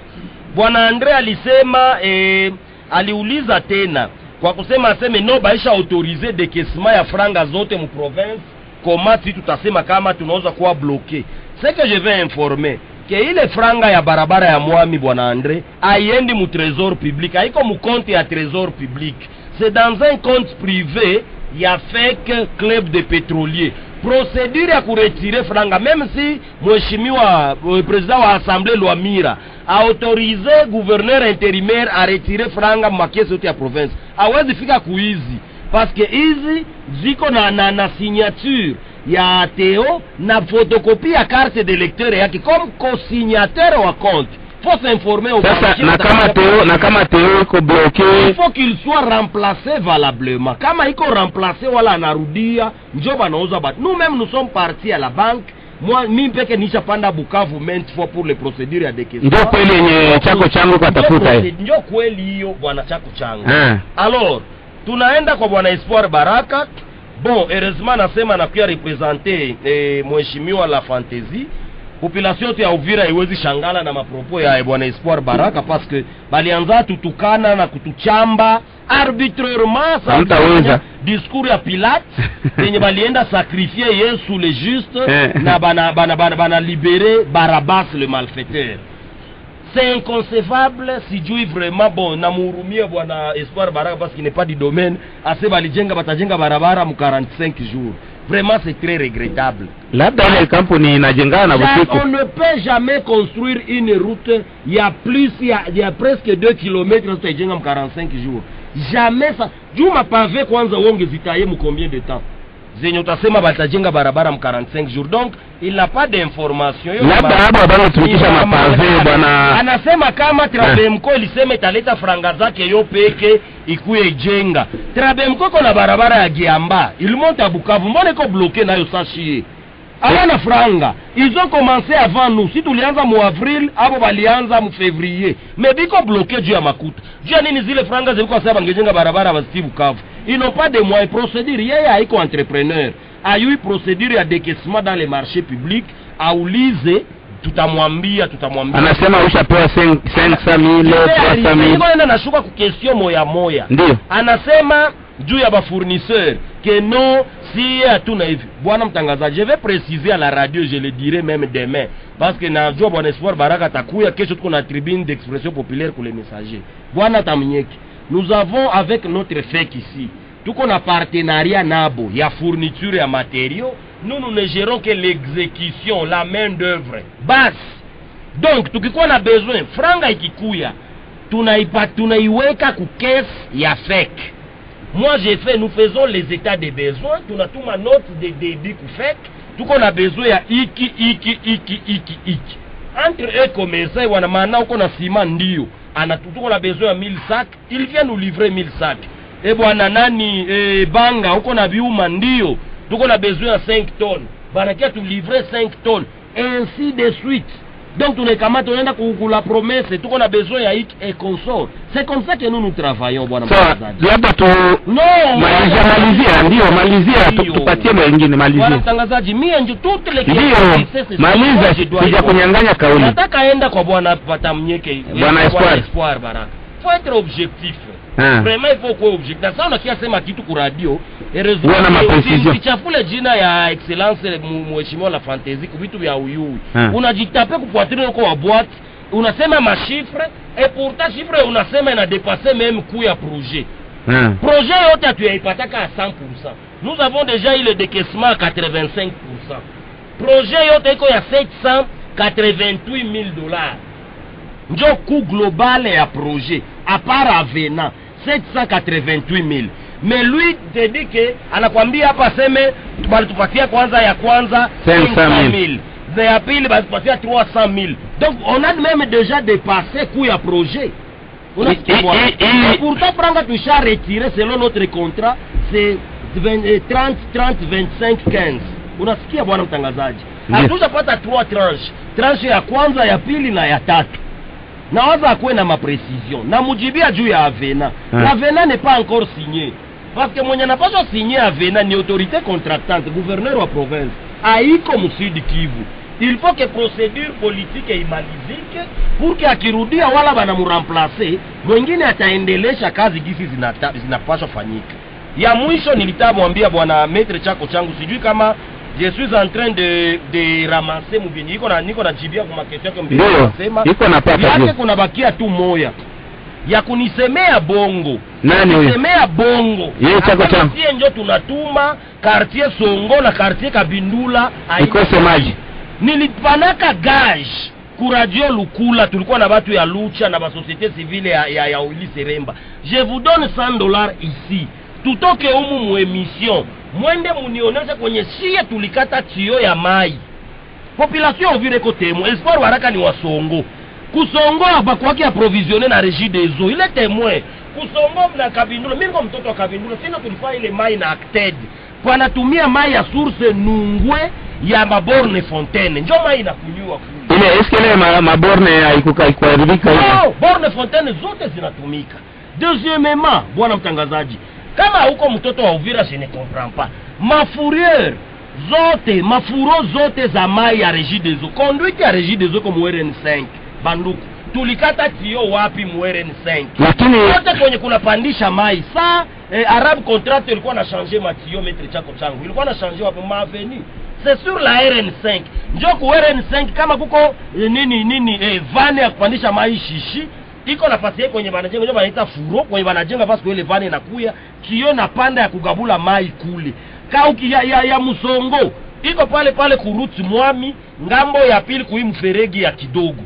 Bwana andre alisema eh, aliuliza tena kwa kusema aseme no baisha autorize dekesima ya franga zote mu province. Koma si tutasema kama tunaweza kuwa bloke ce que je vais informer ke ile franga ya barabara ya mwami bwana andre aiendi mu trésor public haiko mu compte ya trésor public c'est dans un compte privé ya fake club de pétrolier procédure ya kuretire franga même si mheshimiwa euh, président wa assemblée lwamira autorize gouverneur intérimaire a retire franga makiesi yote ya province awezi fika kuizi parce que hizi ziko na, na, na signature ya teo na photocopie ya carte de lecteur yake comme co-signateur wa compte faut s'informer au sasa na kama teo na kama teo iko il bloke faut qu'il soit remplacé valablement. Kama iko remplacé wala anarudia njo banauza bat nous même nous sommes partis à la banque. Moi mi peke nishapanda bukavu maintes fois pour les procédures ya décaissement. ndio kweli yenye chako changu kwa Njo tafuta procé- hiyo njo kweli hiyo bwana chako changu Ah. alors tunaenda kwa bwana espoir baraka. Bon heureusement nasema nakuya represente eh, mheshimiwa la fantaisie population yote ya uvira haiwezi shangala na mapropo ya bwana espoir baraka que balianza tutukana na kutuchamba arbitrairement sa discours ya pilate yenye balienda sacrifier yesu le juste Eh. na bana bana bana, bana libere barabas le malfaiteur. C'est inconcevable sijui vraiment bon namuhurumia bwana espoir baraka parce qu'il n'est pas du domaine. Ase balijenga batajenga barabara mu 45 jours vraiment c'est très regrettable. Labda kampuni inajengana na on ne peut jamais construire une route. Il y a plus il y a, il y a presque 2 kilomètres tutaijenga mu 45 jours. Jamais ça. Juu mapave kwanza uonge zitaye mu combien de temps zenye utasema batajenga barabara mu 45 jours donc il n'a pas d'information. Bwana anasema kama trabemko ilisema italeta franga zake yo peke ikuye ijenga trabemko iko na barabara ya giamba ilimonta bukavu. Mbona iko bloke nayo sashie abana franga ils ont commencé avant nous. Si tulianza mu avril abo balianza mu février. Mais biko bloke juu ya makuta juu ya nini zile franga zilikuwa sasa bangejenga barabara basi bukavu n'ont pas de moyens. Procédure yeye haiko entrepreneur. Ayui procédure ya décaissement dans les marchés publics. Aulize tutamwambia tutamwambia. Anasema ushapewa 500000 300000 enda nashuka ku question moya moya ndio. Anasema juu ya bafournisseur. Que non si hatuna hivi. Bwana mtangazaji je vais préciser à la radio je le dirai même demain. Parce que najua bwana espoir baraka takuya kesho tuko na tribune d'expression populaire kule messager bwana tamnyeki nous avons avec notre fek ici tuko na partenariat nabo ya fourniture ya matériaux. Nous nous ne gérons que l'exécution la main d'œuvre basi donc tukikuwa na besoin franga ikikuya tunaipa tunaiweka ku caisse ya fek moi j'ai fait nous faisons les états de besoin tunatuma note de débit ku fek tuko na besoin ya iki iki iki iki iki. Entre eux commerçant wana maana uko na sima ndio. Ana tuko na besoin ya 1000 sac il vient nous livrer 1000 sac e bwana nani e, banga uko na viuma ndio. Tuko na besoin ya 5 tonnes banakia tu livrer 5 tonnes. Ainsi de suite donc tunaikamata unaenda kukula promesse tuko na besoin ya hiki et consort c'est comme ça que nous nous travaillons bwana labda tu no malizia malizia ndio malizia tu- Ndio. malizia. bwana mtangazaji mie njo toutes les ndio questions, maliza sija kunyang'anya kauli nataka enda kwa bwana patamnyeke Bwana Espoir. espoir baraka faut être objectif. Vraiment il faut kuwa objectif. Sasa unakia sema kitu ku radio Uwe na maprecision. usichafule jina ya excellence mheshimiwa la fantaisie ku vitu vya uyui Ah. unajitape kupoitrine uko wa boîte. Unasema mashifre et pourtant chiffre unasema ina dépasser même coût ya projet. Ah. projet yote hatuyaipataka à 100% nous avons déjà eu le décaissement à 85% projet yote iko ya 788 000 dollars. Njo coût global ya projet à part avena 788 000 mais lui que anakwambia hapa aseme balitupatia kwanza ya kwanza 500 000 za ya pili balitupatia 300 000 donc on a même déjà dépassé coût ya projet. Pourtant franga tusha retiré selon notre contrat c'est 20, eh, 30 30 25 15 unasikia bwana mtangazaji. Hatujapata trois tranche tranche ya kwanza ya pili na ya tatu nawaza akuwe na maprecision. Namujibia juu ya avena. Hmm. avena n'est pas encore signé parce que mwenye anapaswa signé avena ni autorité contractante gouverneur wa province aiko msidi kivu. Il faut que procédure politique imalizike pour que akirudia wala banamuremplace mwingine ataendelesha kazi gisi zinapaswa zina fanyika ya mwisho nilitamwambia bwana metre chako changu sijui kama je suis en train de de ramasser mubyenye iko na niko najibia kwa makesho yake nasema iko napata yake hiyo. kuna bakia tu moya. Ya kunisemea bongo. Nani kunisemea bongo. Yeye chako changu. sie njo tunatuma quartier songo na quartier kabindula ikose maji nilipanaka gage kuradio lukula. Tulikuwa na batu ya lucha na basociété civile ya, ya, ya Willy Seremba. Je vous donne 100 dollars ici. Tutoke humu muemission mwende munionyeshe kwenye sie tulikata tio ya mai. Population ovire ko témoin espoir waraka ni wasongo kusongo abakwaki aprovisione na régie des eaux ile témoin. Kusongo na kabindula mingo mtoto wa kabindula sina tulifanya ile mai na acted. Panatumia mai ya source nungwe ya maborne fontaine. Njo mai inakunywa ile eske ile ma- maborne haikuharibika no, borne fontaine zote zinatumika. Deuxièmement bwana mtangazaji kama huko mtoto wa uvira je ne comprends pas. Mafurieur zote mafuro zote za mai ya régie des eaux conduite ya régie des eaux comme rn5 banduku. Tulikata tio wapi mu rn5 lakini wote kwenye kunapandisha mai sa eh, arab contract ilikuwa na changer matio metre chako changu. Ilikuwa na changer wapi? Maveni c'est sur la rn5 njo ku rn5 kama kuko eh, nini nini eh, vane ya kupandisha mai shishi iko nafasi yake kwenye banajenga njo banaita furo kwenye banajenga basi ile vani inakuya kio na panda ya kugabula mai kule. Kauki ya, ya, ya musongo iko pale pale kuruti mwami ng'ambo ya pili kui mferegi ya kidogo.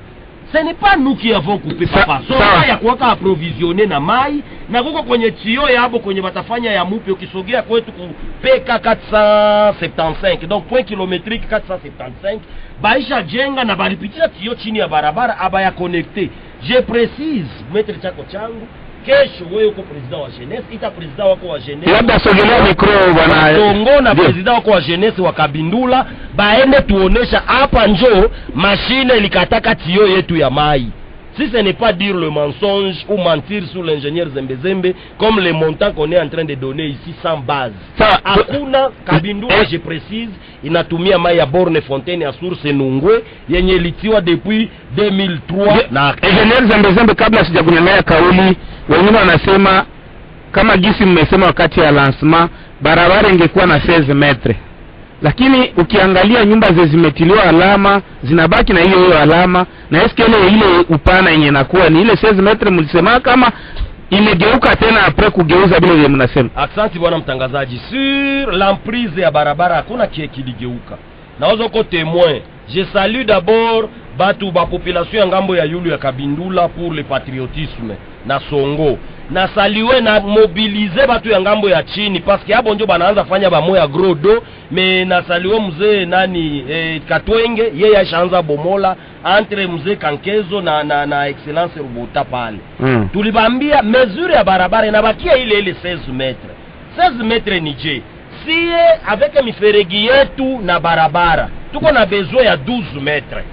Ce n'est pas nous qui avons coupé papa. So ya kuwaka approvisionner na mai na kuko kwenye chio yabo kwenye batafanya ya mupi ukisogea kwetu ku pk 475 donc point kilometrique 475 baisha jenga na balipitia chio chini ya barabara abaya connecte je precise metre chako changu kesho wewe uko president wa jeunesse ita president wako wa jeunesse. Labda sogelea mikro bwana. Tongo na president wako wa jeunesse wa Kabindula baende tuonesha hapa njo mashine ilikataka tio yetu ya mai si ce n'est pas dire le mensonge ou mentir sur l'ingénieur Zembezembe comme les montants qu'on est en train de donner ici sans base. Hakuna Kabindula Eh. je précise inatumia mai ya borne fontaine ya source Nungwe. Yenye ilitiwa depuis 2003 na engineer zembezembe kabla sijakunyang'anya kauli wengine wanasema kama gisi mmesema wakati ya lancement barabara ingekuwa na 16 metre lakini ukiangalia nyumba ze zimetiliwa alama zinabaki na hiyo hiyo alama na eske ile ile upana yenye nakuwa ni ile 16 metre mlisema kama imegeuka tena apres kugeuza vile vile mnasema Asante bwana mtangazaji, sur l'emprise ya barabara hakuna kie kiligeuka. Naweza uko témoin. Je salue d'abord batu ba population ya ng'ambo ya yulu ya Kabindula pour le patriotisme na Songo. Na saliwe na mobilize batu ya ngambo ya chini que hapo ndio banaanza fanya ba moya grodo me na saliwe mzee nani eh, Katwenge yeye ashaanza bomola entre mzee Kankezo na na, na excellence Rubota pale. Mm. tulibambia mesure ya barabara inabakia ile ile 16 metre. 16 metre ni je? Sie avec miferegi yetu na barabara tuko na besoin ya 12 metre.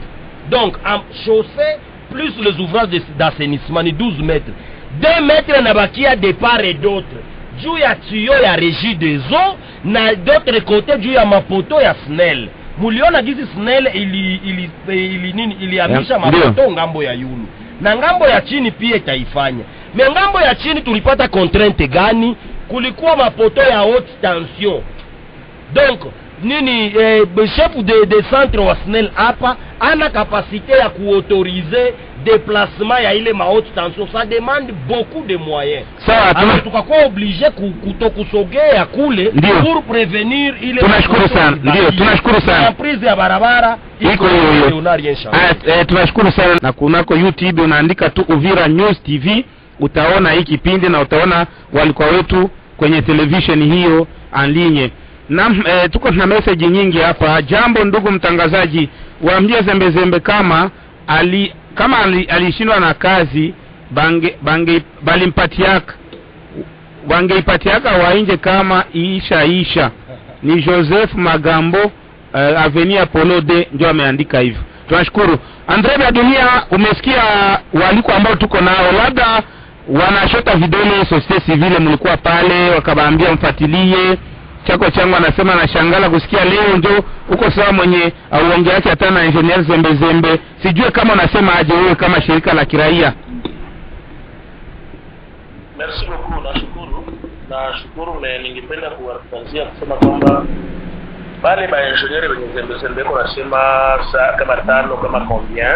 Donc en chaussée plus les ouvrages d'assainissement ni 12 metre 2 metre nabakia de part et d'autre juu ya tuyo ya régie des eaux na d'autre côté juu ya mapoto ya snel muliona gisi snel ili ili ili nini ilihamisha mapoto ng'ambo ya yulu. Na ng'ambo ya chini pia itaifanya. Me ng'ambo ya chini tulipata contrainte gani? Kulikuwa mapoto ya haute tension. Donc nini eh, chef de, de centre wa snel hapa ana kapasite ya kuautorize déplacement ya ile ma tanso. tension ça demande beaucoup de moyens sawa tukakuwa oblige ku- kutokusogea kule pour prevenir ile Tunashukuru sana, ndio, tunashukuru sana. Na prise ya barabara Iko hiyo hiyo. tunashukuru sana na kunako youtube unaandika tu uvira news tv utaona hii kipindi na utaona walikuwa wetu kwenye television hiyo anlinye na eh, tuko na message nyingi hapa. Jambo ndugu mtangazaji waambie zembe zembe kama ali kama ali, alishindwa na kazi bange, bange balimpatiaka wangeipatiaka wainje kama isha isha. Ni joseph magambo uh, Avenue polo de ndio ameandika hivyo. Tunashukuru. Andre vya dunia umesikia waliko ambao tuko nao labda wanashota vidole societe civile mlikuwa pale wakabaambia mfatilie chako changu anasema anashangala kusikia leo njo uko sawa mwenye auonge yake hata na engineer zembe zembe. Sijue kama unasema aje wewe kama shirika la kiraia. Merci beaucoup, nashukuru. Nashukuru me ningependa kuwatangazia kusema kwamba wale bainjenieri wenye zembezembe ko nasema saa kama tano kama combien.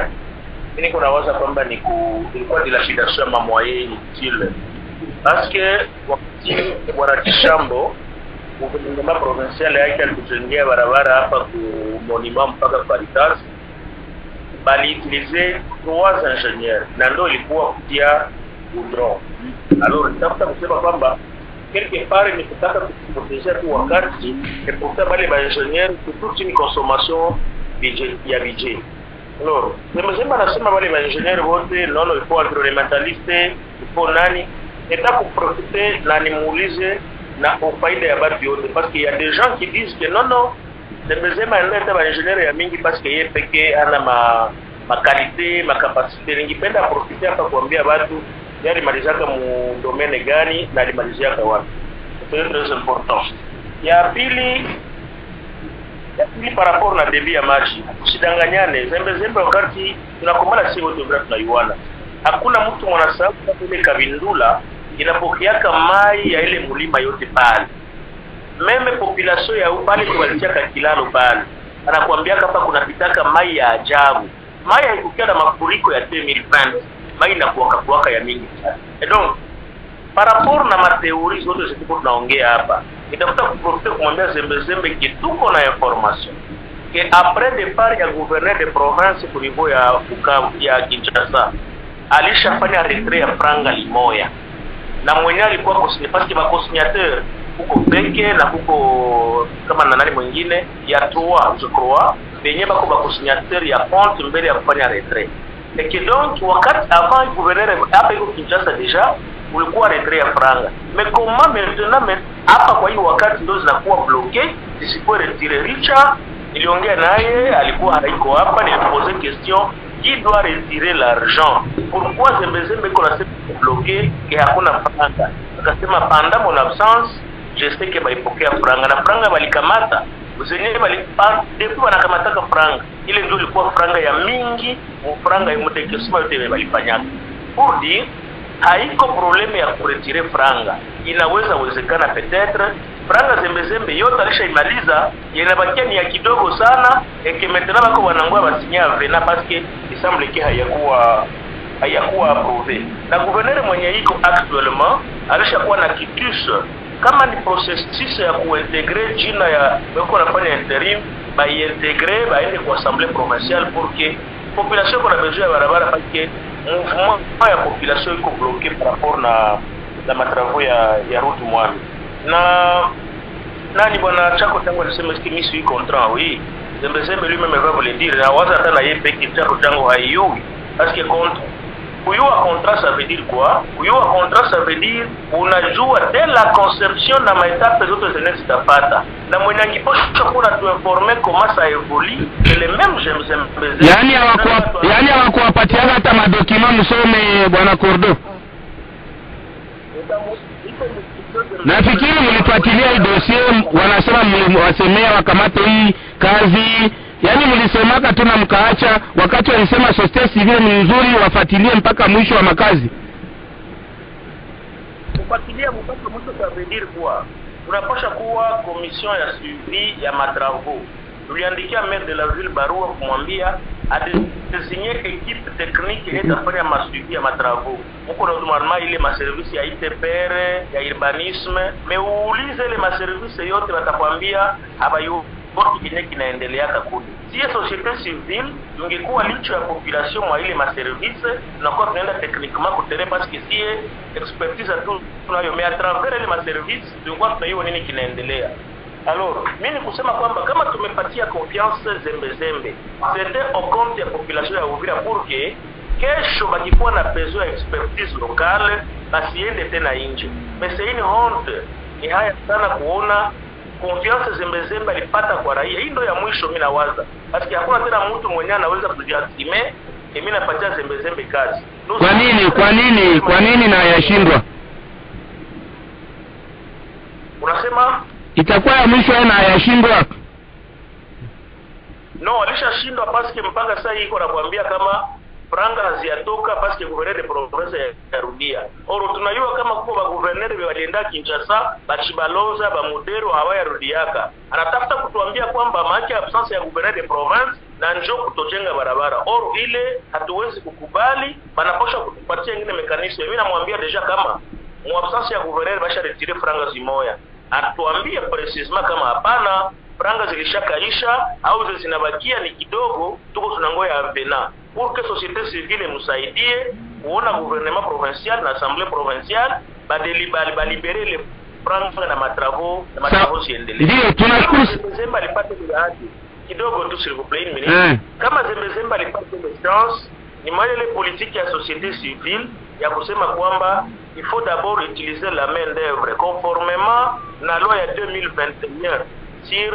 Mi niko nawaza kwamba ni ku ilikuwa dilapidation ya mamoye inutile paske wakati bwana Kishambo gouvernement provincial yake alitujengea barabara hapa ku monument mpaka Caritas baliutilize trois ingénieurs. Na ndo ilikuwa kutia goudron. Alors nitafuta kusema kwamba quelque part ni kutaka kuproteger tu wakati et pourtant bale baingénieur c'est toute une consommation budget alors il faut environnementaliste il faut nani. Eta kuprofite na nimuulize na ufaida ya batu yote parce qu'il y a des gens qui disent que non non nimesema nileta baingénieur ya mingi parce que ye peke ana ma makalite makapasite ningipenda profite hapa kuambia batu ye alimalizaka mu domaine gani na alimaliziaka wapi? Très important. Ya pili ya pili par rapport na debi ya maji usidanganyane. Zembe zembe wakati tunakomana si wote tunaiwana hakuna mtu mwanasababu ile kabindula inapokeaka mai ya ile mulima yote pale. Meme population ya pale tuwalitiaka kilalo pale. Anakuambiaka hapa kuna pitaka mai ya ajabu. Mai haikukia na mafuriko ya 2020 mai inakuakakuaka ya mingi sana. Et donc par rapport na mateori zote zituko tunaongea hapa nitafuta kuprofite kumwambia zembezembe kituko na information. Ke après depart ya gouverneur de province ku niveau ya ya Kinshasa alishafanya retrait ya franga limoya na mwenye alikuwa ba consignateur kuko peke na kuko kama na nani mwingine ya toa je crois benye bako ba consignateur ya compte mbele ya kufanya retrait. Et que donc wakati avant gouverneur hapa iko Kinshasa deja ulikuwa retrait ya franga. Mais comment maintenant hapa kwa hiyo wakati ndo zinakuwa bloqué zisikuwe retire Richard niliongea naye alikuwa haiko hapa nilipoze question qui doit retirer l'argent. Pourquoi zembezembe iko nasema bloqué ke hakuna franga akasema pendant mon absence. Je sais que baipokea franga. Na franga balikamata zenyewe bali depuis wanakamataka franga. Ile ndio ilikuwa franga. Ya mingi franga mutekesima yote balifanyaka pour dire haiko probleme ya kuretire franga. Inaweza wezekana petetre franga zembezembe yote alishaimaliza yenabakia ni ya kidogo sana eke maintenant bako wanangua basinya vena paske isamble ki hayakuwa hayakuwa aprove na guvernere mwenye iko actuellement alishakuwa na kitus. Kama ni processus ya kuintegre jina ya weko nafanya interim baiintegre baende ku assemblée provinciale pour que population iko na besoin ya barabara que mouvement ya population iko par rapport na na ya ya route mwami na nani bwana chako tangu alisema misi hii contrat oui zembezembe lui meme va vous le dire na waza hata na yeye peke chako changu haiyui parce que contre kuyua contrat ça veut dire quoi kuyua contrat ça veut dire unajua de la conception na maetape zote zenye zitapata na mwenye angiposha kuna tuinforme comment ça évolue que les mêmes zembezembe yaani hawakuwa- yaani hawakuwapatiana hata madokima msome bwana kordo nafikiri mlifuatilia hii dosie wanasema mliwasemea wakamate hii kazi. Yaani mlisemaka tu na mkaacha wakati walisema societe civile ni nzuri wafuatilie mpaka mwisho wa makazi. Kufuatilia mpaka mwisho ça kuwa tunapasha kuwa komision ya suivi ya matravau tuliandikia maire de la ville barua kumwambia adesinye équipe technique etafanya masuivi ya matravaux muko normalement ile maservice ya itpr ya urbanisme. Me uulize ile maservice yote watakwambia habayu boti kenye kinaendeleaka kule sie société civile tungekuwa licho ya population mwa ile maservice tunakuwa tunaenda techniquement kutere que sie expertise tu tunayo mais à travers ile maservice tungekuwa tunaiwa nini kinaendelea alors mimi ni kusema kwamba kama tumepatia confiance zembe zembe, c'était au compte ya population ya uvira pour que kesho bakikuwa na besoin ya expertise locale basiende tena nje. Mais c'est une honte ni haya sana kuona confiance zembe zembe alipata kwa raia. Hii ndio ya mwisho mimi nawaza. Basi hakuna tena mtu mwenyewe anaweza kujiasime mimi napatia zembe kazi. Kwa nini kwa nini kwa nini na yashindwa unasema itakuwa ya mwisho na yashindwa no alishashindwa paske mpaka sasa iko nakwambia kama franga haziyatoka paske gouverneur de province yarudia. Oro tunajua kama kuko bagouverneur walienda kinshasa bachibalonza bamudero hawayarudiaka anatafuta kutuambia kwamba maake absence ya gouverneur de province na njo kutojenga barabara. Oro ile hatuwezi kukubali banaposha kutupatia ingine mekanisme mi namwambia deja kama mu absence ya gouverneur basha retire franga zimoya atuambie precisement kama hapana franga zilishakaisha au zi zinabakia ni kidogo tuko tunangoya avena pour que société civile msaidie kuona gouvernement provincial na assemblée provinciale balibere ile franga na matravo na matravo ziendelee. Ndio tunashukuru Zemba alipata ile hadi kidogo tu s'il vous plaît une minute. Eh. kama zembezembe alipata ile chance ni moja ile politique ya société civile ya kusema kwamba il faut d'abord utiliser la main d'œuvre. Conformément na loi ya 2021 sur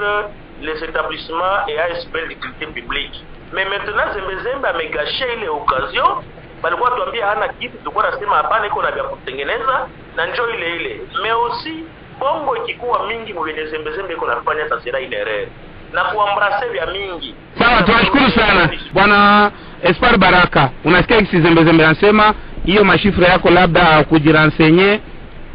les établissements et ASP d'utilité publique. Mais maintenant zembezembe amegashe ile occasion. Balikuwa tuambia hana kitu tulikuwa nasema hapana iko na vya kutengeneza na njo ile ile. Mais aussi bongo ikikuwa mingi mwenye zembezembe iko nafanya sasira ile rere. Na kuambrase vya mingi. Sawa tunashukuru sana. Bwana espar baraka unasikia kisi zembezembe anasema hiyo mashifre yako labda kujiransenye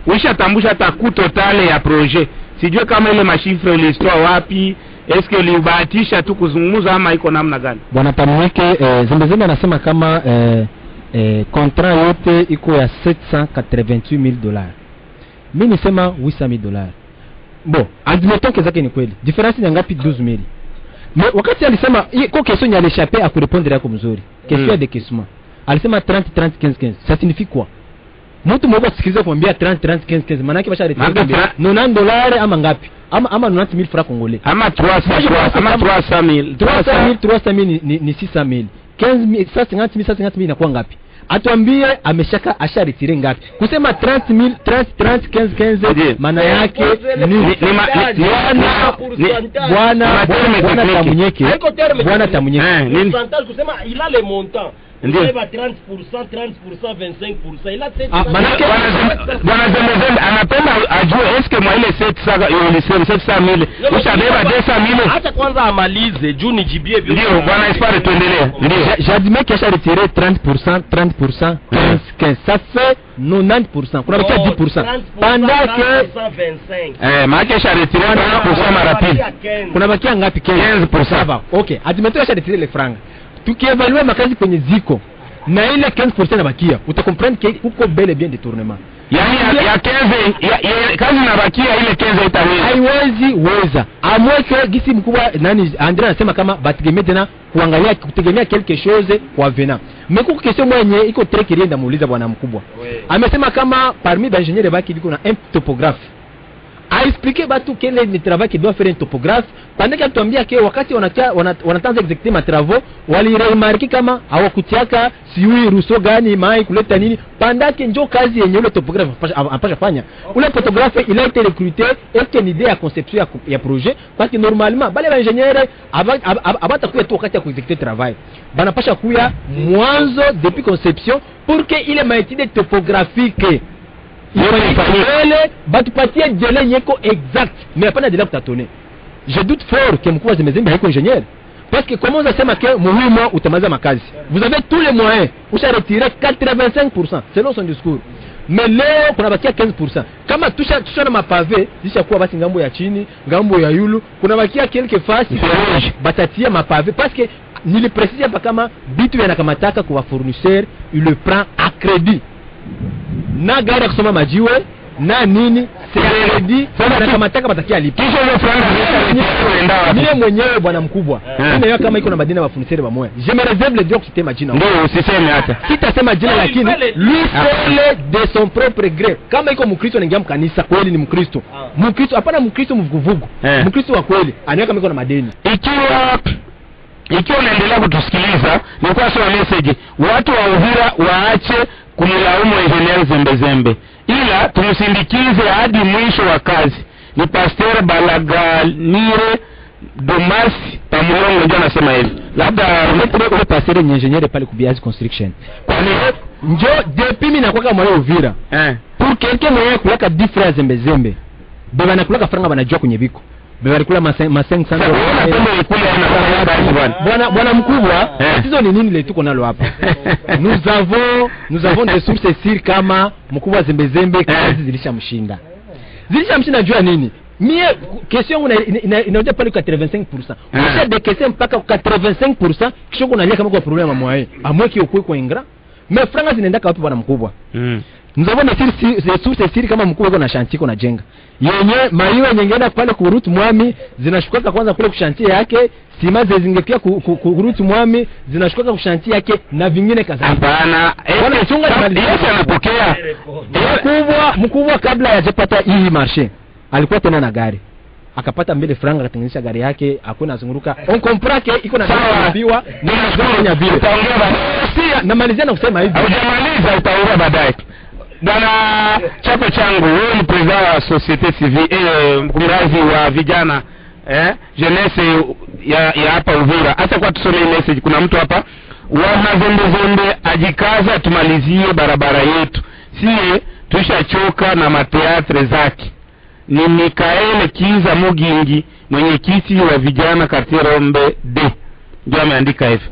uishatambusha hata ku totale ya projet. Sijue kama ile mashifre ulizitoa wapi eske ulibahatisha tu kuzungumza ama iko namna gani? Bwana Pamweke eh, Zembezembe anasema kama eh, eh, contrat yote iko ya 788000 dollars. Mi nisema 800000 dollars. Bon admettons zake ni kweli. Difference ni ngapi? 12000 me wakati alisema ko question nyaleshape akurepondre yako mzuri. Question Mm. ya décaissement alisema 30 30 15 15 ça signifie quoi? Mtu mmoja kusikiliza kumwambia 30 30 15 15 maana yake basha Maana 90 dollars ama ngapi? Ama ama 90000 francs congolais. Ama 300 ama 300000 300000 300000 ni, ni, ni 600 mil 15 sasa 50 sasa 50 inakuwa ngapi? Atuambie ameshaka asharitire ngapi. Kusema 30000 30 30 15 15 maana yake ni Ni- bwana bwana bwana tamunyeke bwana tamunyeke ni kusema il a les montants bwana zemezembe anapenda ajue eske mwa ile mile ushabeba 200 mile acha kwanza amalize juu nijibie ndio bwana espare tuendelee jadime kesha retire 30% 30% 15 ça fait 90% kuna bakia 10% pendant que eh maana kesha retire 30% mara pili kuna bakia ngapi 15% ok. Admettons kesha retire les francs. Tukievalue makazi kwenye ziko na ile 15% inabakia utakomprendre ke huko bele bien detournement. Yaani ya, ya kenze ya, ya, kazi inabakia ile kenze itaweza. Haiwezi weza. Amweke gisi mkubwa nani andre anasema kama bategemee tena kuangalia kutegemea quelque chose kwa vena mekuko kesho mwenye iko trekiri ndamuuliza bwana mkubwa. Amesema kama parmi baingeniere baki liko na un topographe aexplike batu quel est le travail doit faire un topographe pendant que atuambia ke wakati wanatia wana- wanatanza execute matravaux waliremarki kama hawakutiaka siui ruso gani mai kuleta nini pandake njo kazi yenye ule topographe apasha- fanya ule photographe il a été recruté eke ni idée ya conception ya, ya projet. Parce que normalement bale baingeniere abatakuya tu wakati ya kuexecute travail. Banapasha kuya mwanzo depuis conception pour que ile maétude topographique ifanyike batupatie dele nyeko exact. Mais hapana dele kutatone je doute fort que mkubwa zemezembe haiko ingénieur. Parce que comment unasema ke muhimu utamaliza makazi vous avez tous les moyens. Usha retire 85% selon son discours. Mais leo kunabakia 15% kama tusha tusha na mapave zishakuwa basi ngambo ya chini ngambo ya yulu kunabakia quelque fasi batatia mapave parce que nilipresise hapa kama bitu yanakamataka kwa fournisseur il le prend à crédit na gari ya kusoma majiwe na nini seredi nakamataka kama alipa kisha hiyo franga mie mwenyewe bwana mkubwa. Mimi inayo kama iko na madina wafuniseri bamoya je me réserve le droit kusite jina? Ndio usiseme hata. Sitasema jina lakini lui seul de son propre gré. Kama iko mkristo anaingia mkanisa kweli ni mkristo. Mkristo hapana mkristo mvuguvugu. Eh. mkristo wa kweli anayo kama iko na madeni. Ikiwa ikiwa unaendelea kutusikiliza nilikuwa sio message watu wa Uvira waache kumlaumu engineer Zembezembe, ila tumsindikize hadi mwisho wa kazi. Ni Pasteur Balaganire Domasi Pamulongo ndio anasema hivi, labda ule pasere ni engineer pale kubiazi construction. Kwani njo depuis mi nakwaka mwa uvira. Eh. Pour quelqu'un mwenye kulaka difference zembezembe. Baba nakulaka franga banajua kwenye biko beba alikula maseng 500 sasa wewe unapenda ikule anafanya kazi bwana bwana mkubwa Eh. tatizo ni nini le tuko nalo hapa? Nous avons nous avons des sources sûres kama mkubwa zembezembe kazi zilishamshinda. Zilishamshinda juu ya nini? Mie kesi yangu ina- ina- inaoja pale kwa 85% kisha dekese mpaka kwa 85% kisha kunalia kama kwa problema mwae amweki ukwe kwa ingra. Mais franga zinaendaka wapi bwana mkubwa? Mm. Nous siri siri siri siri kama mkubwa iko na shanti iko na jenga. Yenye maiwe nyengena pale kurutu mwami zinashukaka kwanza kule kushanti yake sima zezingekia ku- ku- kurutu mwami zinashukaka kushanti yake na vingine kadhalika hapana. Bwana, eh, chunga nimalizie. Yesu anapokea mkubwa mkubwa kabla hajapata hii marshe alikuwa tena na gari. Akapata mbele franga akatengenesha gari yake akuwa nazunguruka on comprend que iko na Sawa. kuambiwa na kufanya vile namalizia na kusema hivi. Hujamaliza, utaongea baadaye bwana Chapa changu wewe ni president wa societe civile eh, mkumrazi wa vijana eh, jeunesse ya ya hapa uvira. Hata kwa tusome message kuna mtu hapa wanazembezembe ajikaza tumalizie barabara yetu. Sie tushachoka na mateatre zake. Ni mikaele kiza mugingi mwenyekiti wa vijana kartier rombe d. Ndio ameandika hivi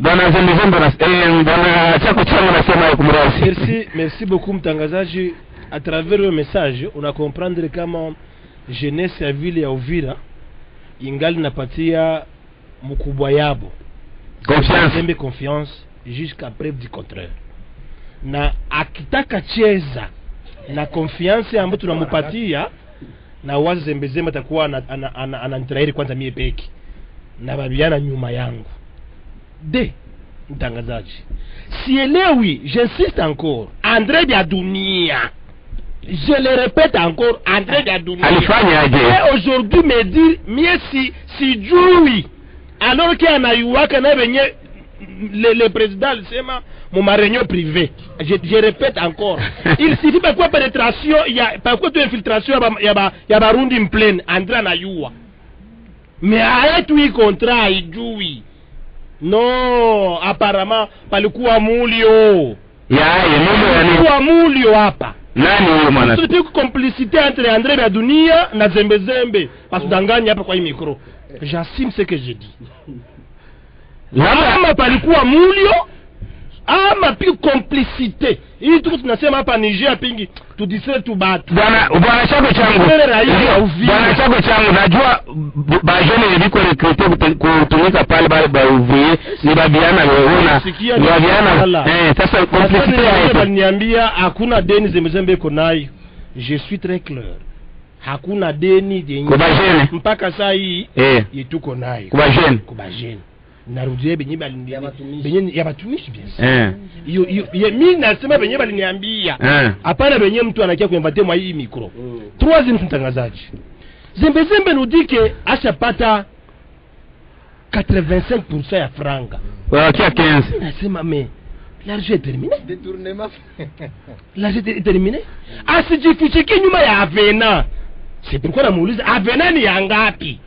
bwana zembezembe na eh, bwana chako changu nasema ya kumrazi merci merci beaucoup mtangazaji. À travers le message una comprendre kama jeunesse ya ville ya uvira ingali napatia mkubwa yabo Confiance. Zembe confiance jusqu'à preuve du contraire. Na akitaka cheza na confiance ambayo tunamupatia na wazi zembezembe atakuwa anantrairi ana, ana, ana, ana kwanza mie peki na babiana nyuma yangu de mtangazaji. Sielewi j'insiste encore. Andre vya dunia je le répète encore andre vya dunia alifanya aje? Et aujourd'hui me dire mie si sijui alors que anayuwaka na venye le, le président alisema mu mareunion privé. Je, je répète encore. Il suffit pakuwa pénétration ya pakuwa tu infiltration ya ba- ya ba- ya barundi mplaine andre anayua mais ayetu hii contrat haijui no apparemment palikuwa mulio. Yaye mambo ya nini? Palikuwa mulio hapa. Nani huyo mwana? Tulipi complicité entre André ya dunia na zembe zembe. Pasudanganya hapa kwa hii micro. J'assume ce que je dis labda ama palikuwa mulio ama pi complicité hii tuko tunasema hapa Niger pingi tudise tu batu. Bwana bwana chako changu. Bwana chako changu. Najua bajene viko rekrute kutumika pale ba uvie ni babiana weona ni babiana eh sasa complexity complexité ndio ya waliniambia hakuna deni zimezembe iko nayo. Je suis très clair. Hakuna deni yenye mpaka saa hii eh. yetuko nayo. Kwa bajene narudia benye baliniambia benye ya batumishi bien eh. Hiyo hiyo ye- nasema benye baliniambia eh. Hapana benye mtu anakia kuembatia mwa hii mikro troisième mtangazaji. Zembe zembe nudike ashapata 85% ya franga. Wakia 15 nasema me l'argent est terminé. L'argent est terminé. Asijifichiki nyuma ya avena. C'est pourquoi namuuliza avena ni ya ngapi?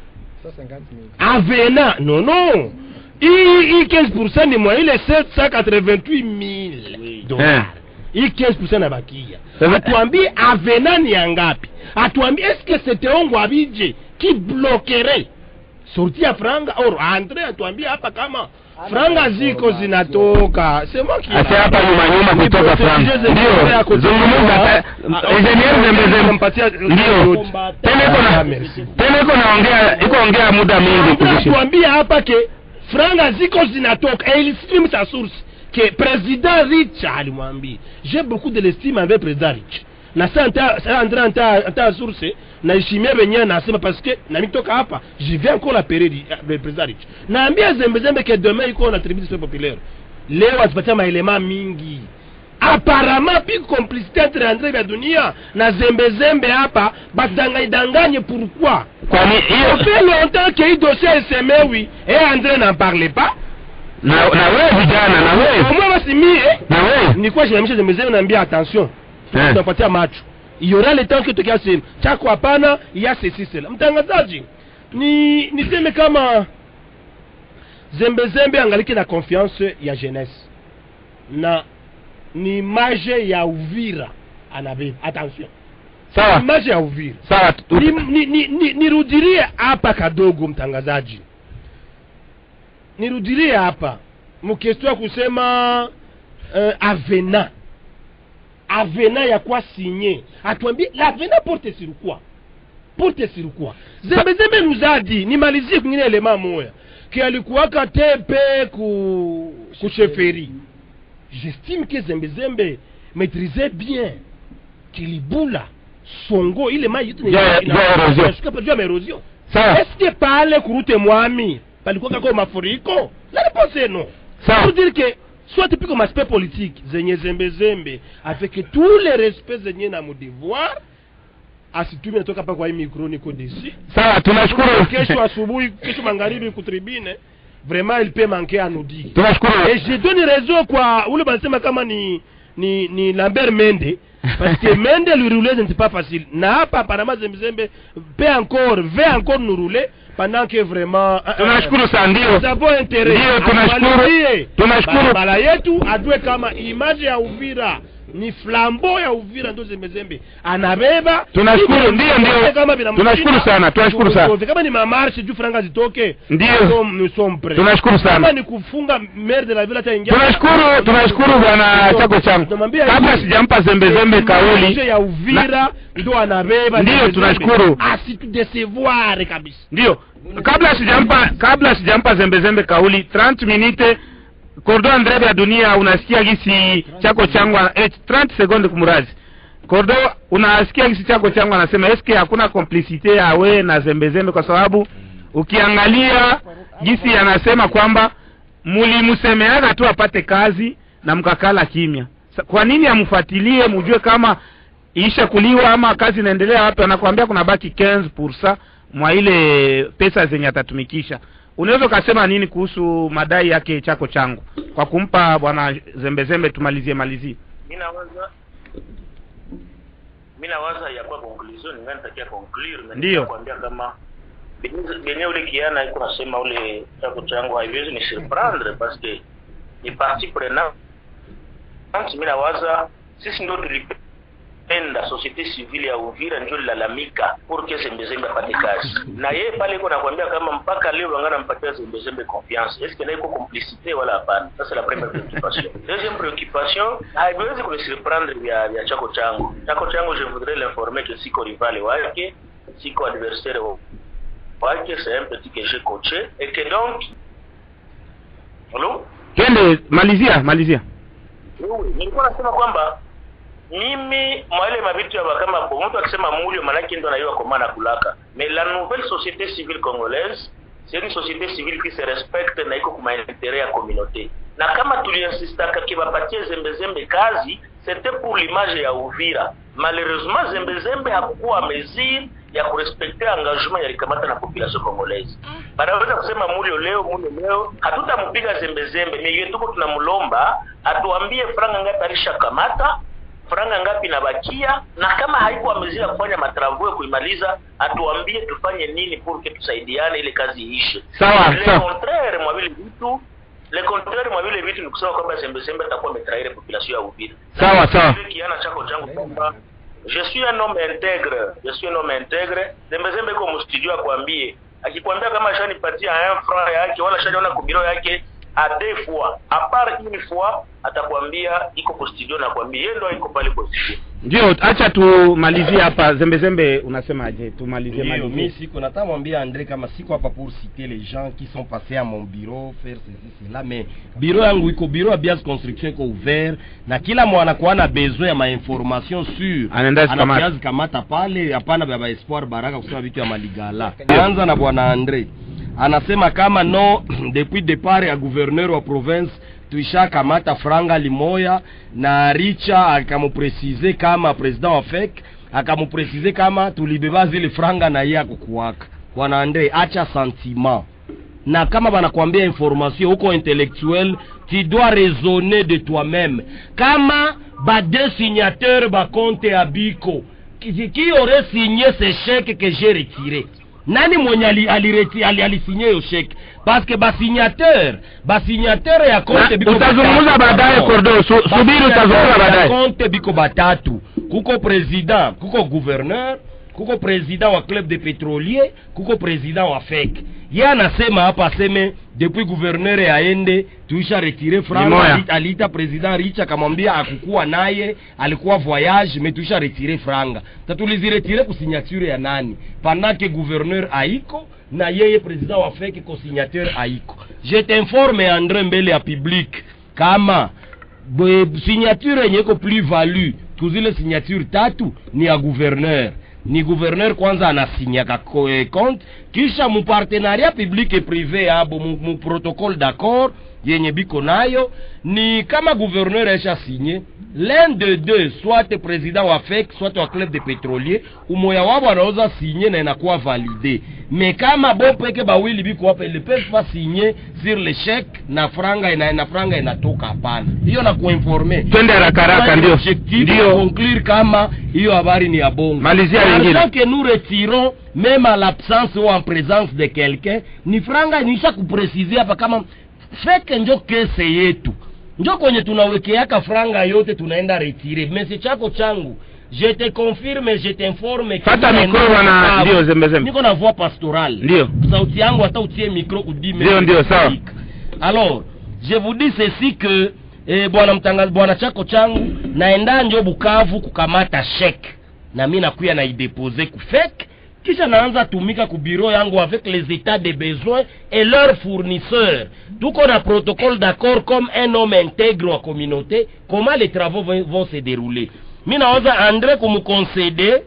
Avena non non. hii hii 15% ni mwa ile 788000 dollars. Hii 15% nabakia atuambie avena ni ya ngapi? Atuambie est-ce que c'était ongo abije qui bloquerait? Sorti ya franga or andre atuambie hapa kama franga ziko zinatoka. sema Ase hapa nyuma nyuma kutoka franga. Ndio, zungumza, eh, engineer zembeze. mpatia ndio. Tena iko na tena iko naongea iko ongea muda mingi kuzishi atuambie hapa ke franga ziko zinatoka et il estime sa source que président Rich alimwambia j'ai beaucoup de l'estime avec président Rich na sa anta sa andre anta anta source na heshimia benye nasema parce que na mitoka hapa vais encore la période le président Rich naambia zembe zembe que demain iko na tribune populaire. Leo atupatia maelema mingi apparemment pi complicité entre Andre vya dunia na zembe zembe hapa batudanganye danganye pourquoi fait longtemps que hii dossier esemewi et André n'en parlait pas. na wewe vijana na wewe moins basi mie na wewe nilikuwa jinamisha zemezeme naambia attention. Eh. Tunapatia macho. Il y aura le temps que tukia sema chako hapana ya ceci cela. Mtangazaji ni niseme kama zembe zembe angaliki na confiance ya jeunesse. Na ni image ya Uvira. Anabeba. Attention. sawa. Image ya Uvira. sawa Nirudirie ni, ni, ni, ni, hapa kadogo mtangazaji. Nirudirie hapa mkestio ya kusema uh, avena. Avena ya kwa sinye atuambie l'avena porte sur quoi? Porte sur quoi? Zembe zembe nuzadi nimalizie kwingine elema moya ke alikuwaka tepe ku ku sheferi j'estime que zembe zembe maîtrisait bien kilibula songo ile mai yote Ya- ya- ya erosion. inashuka pa juu ya maerosion sawa eske pale kurute mwami palikuwa kako mafuriko la réponse est non. Sawa. pour dire que soit piko maspect politique zenye zembe zembe avec tous les respects zenye na mudevoir asitumi natoka pa kwa hii micro niko desi sawa tunashukuru kesho asubuhi kesho magharibi kutribune vraiment il peut manquer à nous dire. Et je donne raison kwa ule banasema kama ni ni ni Lambert Mende. Parce que Mende lui rouler ce n'est pas facile. Na hapa apparemment Zemzembe peut encore veut encore nous rouler pendant que vraiment tunashukuru sana ndio intérêt Ndio, tunashukuru. Atuangalie Tunashukuru. barabara yetu ajue kama image ya Uvira ni flambo ya Uvira ndo Zembezembe anabeba. Tunashukuru, ndio, ndio. Tunashukuru sana, tunashukuru sana. kama ni mamarshe juu franga zitoke. Ndio. nous sommes kama ni kufunga maire de la ville hata ingia tunashukuru tunashukuru bwana chako changu kabla sijampa zembezembe kauli ya Uvira ndo anabeba Ndio, tunashukuru. Asitudesevoir kabisa. Ndio. Kabla sijampa kabla sijampa zembezembe kauli 30 minute kordo ndrebe ya dunia unasikia gisi chako changu eh, 30 sekunde kumurazi. Kordo unasikia gisi chako changu anasema eske hakuna komplisite ya we na zembezembe kwa sababu ukiangalia gisi anasema kwamba mulimsemeana tu apate kazi na mkakala kimya. Kwa nini amfuatilie mujue kama isha kuliwa ama kazi inaendelea wapi? Anakwambia kuna baki 15% mwa ile pesa zenye atatumikisha unaweza ukasema nini kuhusu madai yake chako changu? Kwa kumpa bwana zembezembe tumalizie malizie. Mi nawaza ya kwa conclusion ngani takia conclure na Ndiyo. nitakwambia kama benye- ule kiana iko nasema ule chako changu haiwezi ni surprendre parce que ni parti prenante. Mi nawaza sisi ndo tulipenda enda societe civile ya Uvira ndio lilalamika pour que Zembezembe apate kazi, na yeye pale iko nakwambia kama mpaka leo wangana mpatia Zembezembe confiance. Est-ce que na iko complicité wala hapana? Ça c'est la première préoccupation. Deuxième préoccupation, haiwezi kunisurprendre vya vya chako changu chako changu, je voudrais l'informer que siko rivale wake, siko adversaire wake, c'est un petit que j'ai coaché et que donc Hello? twende malizia malizia Wewe, nilikuwa nasema kwamba mimi mwaile mavitu ya kama bo mtu akisema mulio manake ndo anaiwa kwa maana kulaka. Mais la nouvelle société civile congolaise c'est une société civile qui se respecte na iko kwa intérêt ya communauté. Na kama tuliinsistaka kibapatie zembezembe kazi c'était pour l'image ya Uvira. Malheureusement zembezembe hakukuwa mesure ya kurespecte engagement yalikamata na population congolaise. Banaweza kusema mulio leo mulio leo hatutampiga zembezembe. Mie tuko tunamlomba atuambie franga ngapi alishakamata franga ngapi nabakia na kama haiko amezia kufanya matravue kuimaliza atuambie tufanye nini purke tusaidiane ile kazi iishe Sawa, le sawa. contraire mwa vile vitu le contraire mwa vile vitu ni kusema kwamba sembe atakuwa ametraire population ya Uvira Sawa, sawa. Kiana chako changu kwamba je suis un homme intègre je suis un homme intègre zembezembe iko mstudio akwambie akikwambia kama ashanipatia un franc yake wala shaniona kubiro yake a deux fois. A part une fois atakwambia iko kwa studio na kwambia yeye ndo iko pale kwa studio ndio acha tumalizie hapa. Zembezembe unasemaje? Tumalizie mali mimi siko nataka mwambia Andre kama siko hapa pour citer les gens qui sont passés à mon bureau faire ceci cela mais bureau yangu iko bureau ya Bias Construction iko ouvert na kila mwana kwa na besoin ya mainformation sur Anaenda anapiazi kamata pale hapana baba espoir baraka kusema vitu ya maligala. Anza na bwana Andre anasema kama no depuis départ ya gouverneur wa province tuisha kamata franga limoya na richa akamupresize kama president wa FEC akamupresize kama tulibeba zile franga na ye akukuwaka. Bwana Andre acha sentiment. Na kama banakwambia information uko intellectuel tu dois raisonner de toi-même. Kama ba deux signateurs ba compte ya biko qui, qui aurait signé ce chèque que j'ai retiré nani mwenye ali, ali, ali, alisinye hiyo parce que basignateur basignateur ya biko utazungumza baadaye, Kordo. Su- subiri, utazungumza baadaye. compte biko batatu kuko president kuko gouverneur kuko president wa club de pétrolier kuko president wa FEC ye anasema hapa aseme depuis gouverneur aende tuisha retire franga aliita president rich akamwambia akukuwa naye alikuwa voyage mais tuisha retire franga tatuliziretire ku kusignature ya nani? Pendant que gouverneur aiko na yeye president wa FEC ko signateur aiko je t'informe Andre mbele ya public kama signature yenye iko plus value kuzile signature tatu ni ya gouverneur ni gouverneur kwanza anasinyaka eh, compte. Kisha mupartenariat public et privé abo muprotocole mu protocole d'accord yenye biko nayo ni kama gouverneur aisha sinye l'un de deux soit président wa FEC soit wa club de pétrolier umoya wabo anaweza sinye na inakuwa valide me kama bo peke bawili biko hapa ile ne peuvent sinye sur le chèque na franga ina, na franga inatoka hapana hiyo na kuinforme Twende haraka haraka, ndio. Ndio. conclure kama hiyo habari ni ya bongo Malizia nyingine wengine. que nous retirons même à l'absence ou en présence de quelqu'un ni franga nisha kupreciser hapa kama feke njo kese yetu. Njo kwenye tunawekeaka franga yote tunaenda retire. Mesi chako changu je te confirme je te informe Fata mikro na- wana- ndio, Zembezembe. niko na voix pastorale. Ndio. sauti yangu hata utie mikro kudime. Ndio, ndio, sawa. alors je vous dis ceci que eh, bwana mtangazi bwana chako changu naenda njo bukavu kukamata shek na mi nakuya naidepose kufek kisha naanza tumika ku bureau yangu avec les états de besoin et leurs fournisseurs. Tuko na protocole d'accord comme un homme intègre wa communauté. Comment les travaux vont, vont se dérouler? Mi naoza andre kumuconcede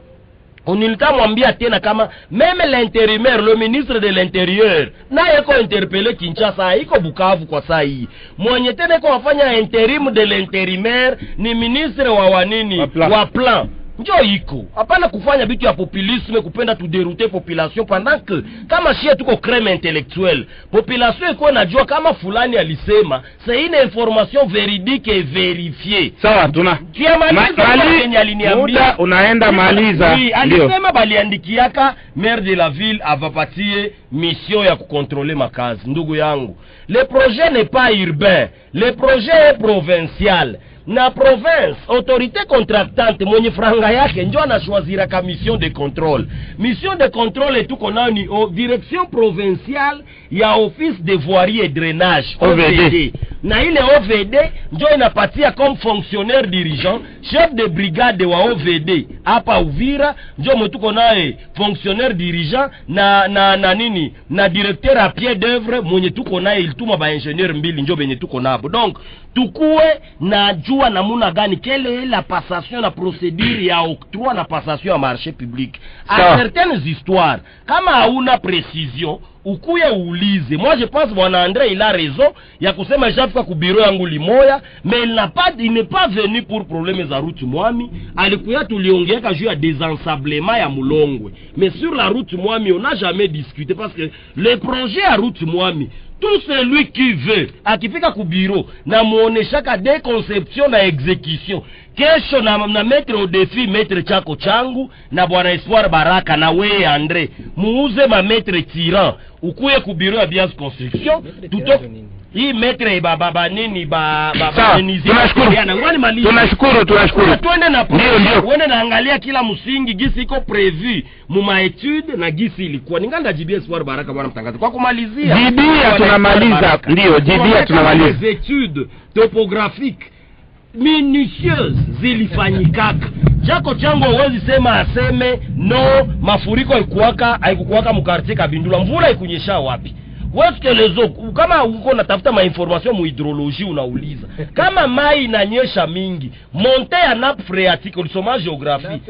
nilitamwambia tena kama meme l'intérimaire le ministre de l'intérieur naye iko interpele kinshasa iko bukavu kwa saa hii. Mwenye tena iko wafanya interim de l'intérimaire ni ministre wa wanini? Wa plan. Njo iko. Hapana kufanya bitu ya populisme kupenda tuderute population pendant que kama shie tuko creme intellectuelle population iko najua kama fulani alisema c'est une information véridique et vérifiée. Sawa tuna muda unaenda maliza. Alisema baliandikiaka maire de la ville avapatie mission ya kukontrole makazi ndugu yangu. Le projet n'est pas urbain. Le projet est provincial na province autorité contractante mwenye franga yake njo anashwaziraka mission de contrôle. Mission de contrôle tuko nayo ni o, direction provinciale ya office de voirie et drainage OVD. na ile ovd njo inapatia comme fonctionnaire dirigeant chef de brigade wa ovd hapa uvira njo mwetuko naye fonctionnaire dirigeant na na na nini na directeur a pied d'oeuvre mwenye tuko naye ilituma baingenieur mbili njo benye tuko nabo donc tukuwe na jua namuna gani. Quelle est la passation na procédure ya octroi na passation ya marché public? A certaines histoires kama hauna précision ukuye uulize moi je pense bwana andre il a raison ya kusema ishafika ku biro yangu limoya mais il n'a pas il n'est pas venu pour probleme za route mwami. Alikuya tuliongeaka juu ya désensablement ya mulongwe. Mais sur la route mwami on n'a jamais discuté parce que le projet ya route mwami tout celui qui veut akifika ku biro namuoneshaka de conception na exécution. Kesho na, na metre au défi metre chako changu na bwana espoir baraka na weye andre muuze mametre tiran ukuye ku biro ya bias construction tuto hii metre bababa nini ba ba- nini tunashukuru. kupeana. mali tunashukuru tunashukuru. Tuende na uende naangalia kila msingi gisi iko prevu mu etude na gisi ilikuwa. Ninganda jibia espoir baraka bwana mtangazi kwa kumalizia Jibia tunamaliza. Ndio, jibia tunamaliza. etude topographique minutieuse zilifanyikaka. Chako changu hawezi sema aseme no mafuriko haikuwaka haikukuwaka mkartie kabindula. Mvula ikunyesha wapi weske lezo kama uko natafuta mainformation muhidroloji, unauliza. Kama mai inanyesha mingi monte ya nappe phréatique ulisoma géographie.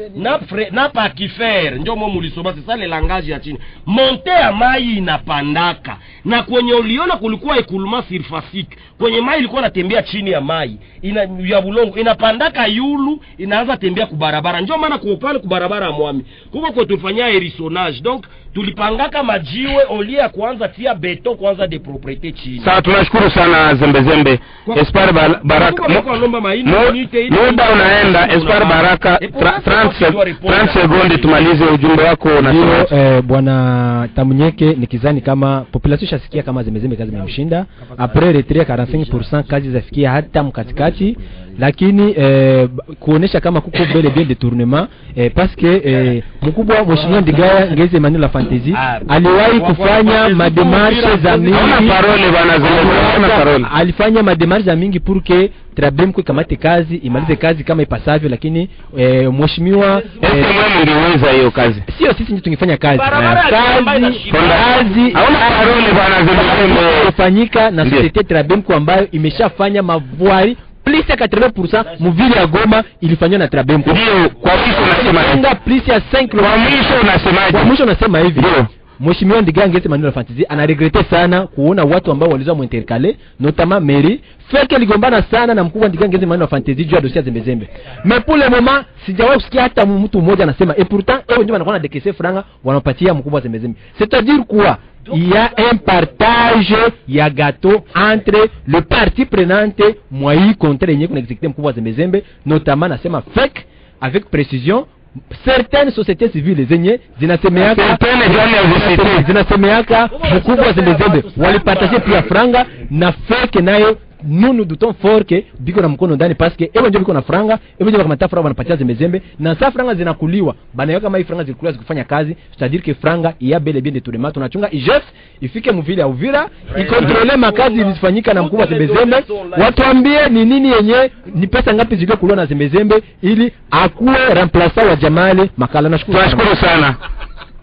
Nappe aquifère njo mo mulisoma c'est ça le langage ya chini monte ya mai inapandaka. Na kwenye uliona kulikuwa écoulement surfacique. Kwenye mai ilikuwa natembea chini ya mai ina, ya bulongo. Inapandaka yulu inaanza tembea kubarabara Ndio maana kuopale kubarabara ya mwami kuko kotufanyia erisonage donc tulipangaka majiwe olie ya kuanza tia beton kwanza de propriete chini sawa tunashukuru sana zembezembe espar baraka muda unaenda espar baraka Et pour ça, 30 c'est moi qui dois répondre. sekunde tumalize ujumbe wako na unasema eh, bwana tamunyeke nikizani kama population shasikia kama Zembezembe kazi imemshinda apres retrait 45% kazi zafikia hata mkatikati lakini eh, kuonesha kama kuko bele bien detournement eh, parce que eh, mkubwa mheshimiwa Ndigaya Ngeze Emmanuel la Fantasy Ah, aliwahi kufanya mademarche mademarshe za mingi parole bana hauna parole alifanya mademarshe za mingi pour que Trabem kwa kamati kazi imalize kazi kama ipasavyo lakini eh, mheshimiwa eh, mngeweza hiyo kazi sio sisi ndio tungefanya kazi kazi kazi parole bana zembezembe kufanyika na societe Trabemco ambayo imeshafanya mavoari plus ya 80% muvili ya Goma ilifanywa na Trabemco ndio kwa mwisho unasema plus ya 5 kwa mwisho unasemaje? Kwa mwisho nasema hivi. Ndio. Mheshimiwa Ndigangete Manuel Fantizi anaregrete sana kuona watu ambao walizoa mwintercale notamment Mary fake aligombana sana na mkubwa Ndigangete Manuel Fantizi juu ya dossier Zembezembe. Mais pour le moment sijawahi kusikia hata mtu mmoja anasema et pourtant eo ndio wanakuwa na dekese franga wanapatia mkubwa Zembezembe. C'est-à-dire quoi il y a un partage ya gâteau entre le parti prenante mwai contre yenye kuna exécuter mkubwa Zembezembe notamment nasema fake avec précision certaines sociétés civiles zenye zinasemeaka zinasemeaka mkubwa zembezembe walipartage pia franga na feke nayo nous nous doutons fort que biko na mkono ndani parce que ewe ndio biko na franga ewe ndio bakamata franga wanapatia zembezembe na sa franga zinakuliwa banaweka kama hii franga zilikuwa zikufanya kazi c'est-à-dire que franga ya bele bien détournement tunachunga IGF ifike mvile ya Uvira ikontrole makazi zilifanyika na mkubwa zembezembe watuambie ni nini yenye ni pesa ngapi zilikuwa na zembezembe ili akuwe remplaçant wa Jamali Makala. Nashukuru sana. tunashukuru sana.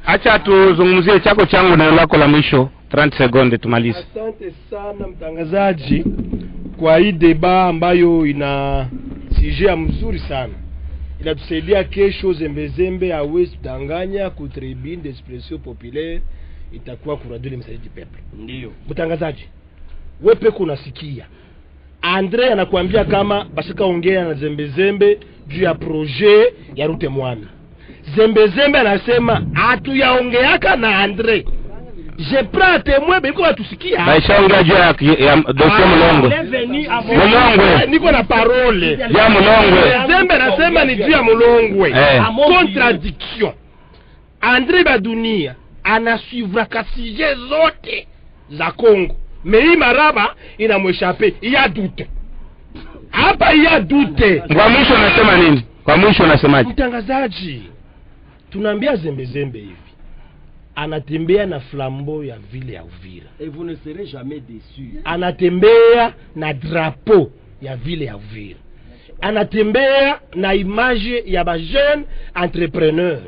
Acha tuzungumzie chako changu na lako la mwisho 30 sekunde tumalize. Asante sana mtangazaji kwa hii deba ambayo ina sijea ya mzuri sana. Inatusaidia kesho zembezembe awezi kudanganya ku tribune d'expression populaire itakuwa ku radio le message du peuple. Ndio mtangazaji wepe, peko unasikia. Andre anakuambia kama bashakaongea na zembezembe juu ya projet ya rute mwami zembezembe anasema hatuyaongeaka na andre je prends témoin biko batusikia baishaongea juu ya, ya dosie mulongwe Mulongwe. niko na parole. Ya mulongwe zembe nasema ni juu ya mulongwe Eh. contradiction. Andre badunia anasuivraka sije zote za congo. Mais hii maraba inamweshape iya dute hapa ya dute kwa mwisho unasema nini? Kwa mwisho unasemaje mtangazaji tunaambia zembe zembe hivi anatembea na flambo ya vile ya uvira. Et vous ne serez jamais déçus. anatembea na drapo ya vile ya uvira. Anatembea na image ya bajeune entrepreneur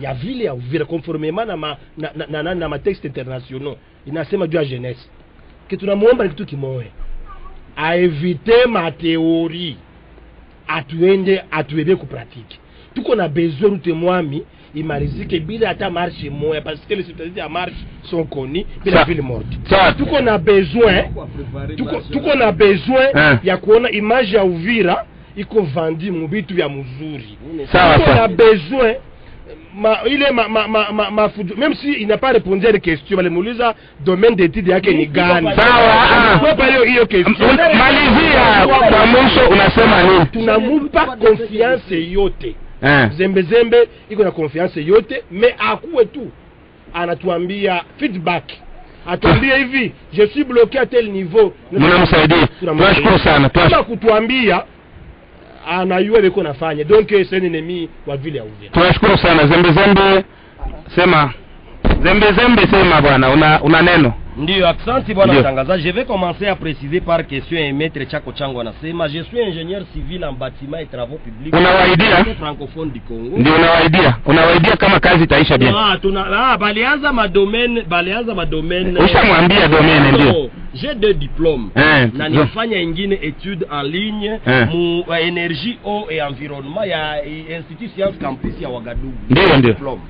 ya vile ya uvira conformément na, ma, na, na, na, na, na matexte internationaux. Inasema juu ya jeunesse. Ke tunamwomba ni kitu kimoya aevite mateori atuende atuebe kupratike tuko na besoin rute mwami imarizike bila hata marshe moya parce que les citoyens ya marche sont connus bila ville morte. tuko na besoin tuko, tuko na besoin Eh. ya kuona image ya uvira iko vandi mubitu vya mzuri sawa tuko na besoin ma, ile ma, ma, ma, ma, ma fudu, même si il n'a pas répondu à la question alimuuliza domaine d'étude yake ni gani? Sawa, ah. Kwepa hiyo hiyo question. Malizia kwa mwisho unasema nini? Tunamupa confiance yote eh. zembe iko na confiance yote me akuwe tu anatuambia feedback. Atuambie hivi je suis bloqué à tel niveau. Mnamsaidia. Tunashukuru sana kama tunash- kutuambia anayua beko nafanya. Donc c'est un ennemi wa vile ya Uvira tunashukuru sana. Zembe zembe sema. Zembe zembe sema bwana. Una, una neno Ndiyo, aksanti bwana mtangazaji. Je vais commencer à préciser par question et maître Chako Chango anasema je suis ingénieur civil en bâtiment et travaux publics. Unawaidia? Francophone du Congo. ndio unawaidia unawaidia kama kazi itaisha bien Ah, tuna ah, balianza madomaine balianza madomaine Ushamwambia domaine, ndio. J'ai deux diplômes Eh, na nifanya ingine étude en ligne Eh. mu uh, énergie eau et environnement ya eh, institut Sciences campus ya Ouagadougou Ndio, ndio. Diplôme.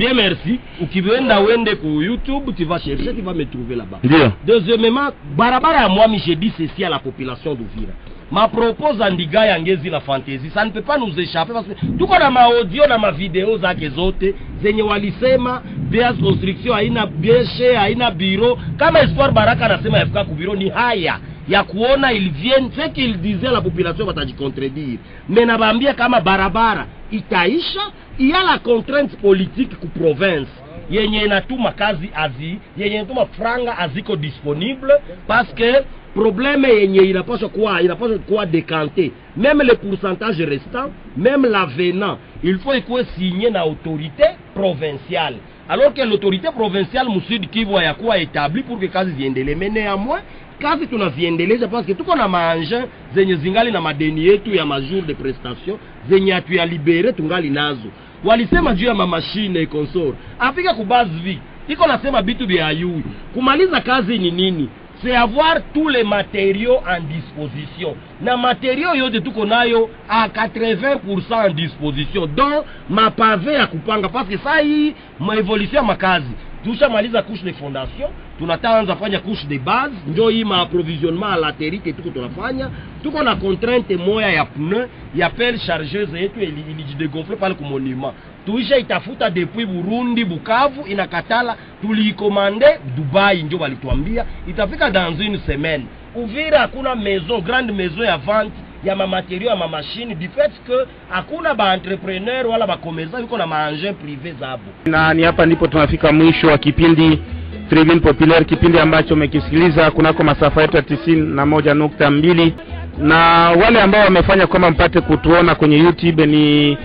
Bien merci. Ukienda wende ku youtube tu vas chercher tu vas me trouver là-bas. Ndio. Deuxièmement barabara ya mwami j'ai dit ceci à la population d'Uvira. Ma propose Ndiga ya ngezi la fantaisie. Ça ne peut pas nous échapper parce que tuko na maaudio na mavideo zake zote zenye walisema Beas construction haina bieshe haina biro kama espoir baraka anasema yafika ku biro ni haya ya kuona ils viennent ce qu'il disait la population watajicontredire mais nabaambia kama barabara itaisha iya la contrainte politique ku province. Yenye inatuma kazi azi yenye inatuma franga aziko disponible parce que problème yenye inapaswa kuwa inapaswa kuwa décanté. Même le pourcentage restant même l'avenant il faut ikuwe signé na autorité provinciale. Alors que l'autorité provinciale musud kivu hayakuwa établi pour que kazi ziendelee mais néanmoins kazi tunaziendeleza que tuko na maengin zenye zingali na madeni yetu ya majour de prestation zenye hatuyalibere tungali nazo. Walisema juu ya mamashine consort afika kubazvi iko nasema bitu vya ayui kumaliza kazi ni nini? C'est avoir tous les matériaux en disposition. Na matériaux yote tuko nayo a 80% en disposition. Donc mapave ya kupanga parce que saa hii maevolution ya makazi tushamaliza couche de fondation tunataanza fanya couche de base njo hii maapprovisionnement laterite tuko tunafanya. Tuko na contrainte moya ya pneu ya pelle chargeuse yetu ili- ilijidegonfle pale ku monument. Tuisha itafuta depuis burundi bukavu inakatala tuliikomande dubai njo walituambia itafika dans une semaine. Uvira hakuna maison grande maison ya vente ya mamaterio ya mamashini du fait que hakuna baentrepreneur wala bakomeza iko na maange privé zabo na ni hapa ndipo tunafika mwisho wa kipindi Tribune Populaire, kipindi ambacho umekisikiliza kunako masafa yetu ya tisini na moja nukta mbili na wale ambao wamefanya kwamba mpate kutuona kwenye YouTube ni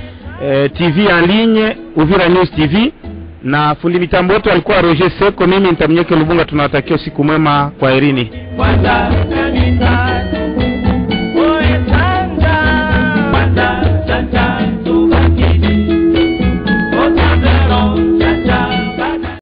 eh, TV en ligne Uvira News TV, na fundi mitambo wetu alikuwa Roger Seko, mimi nitamnyeke Lubunga. Tunawatakia siku mwema, kwa herini. Kwanza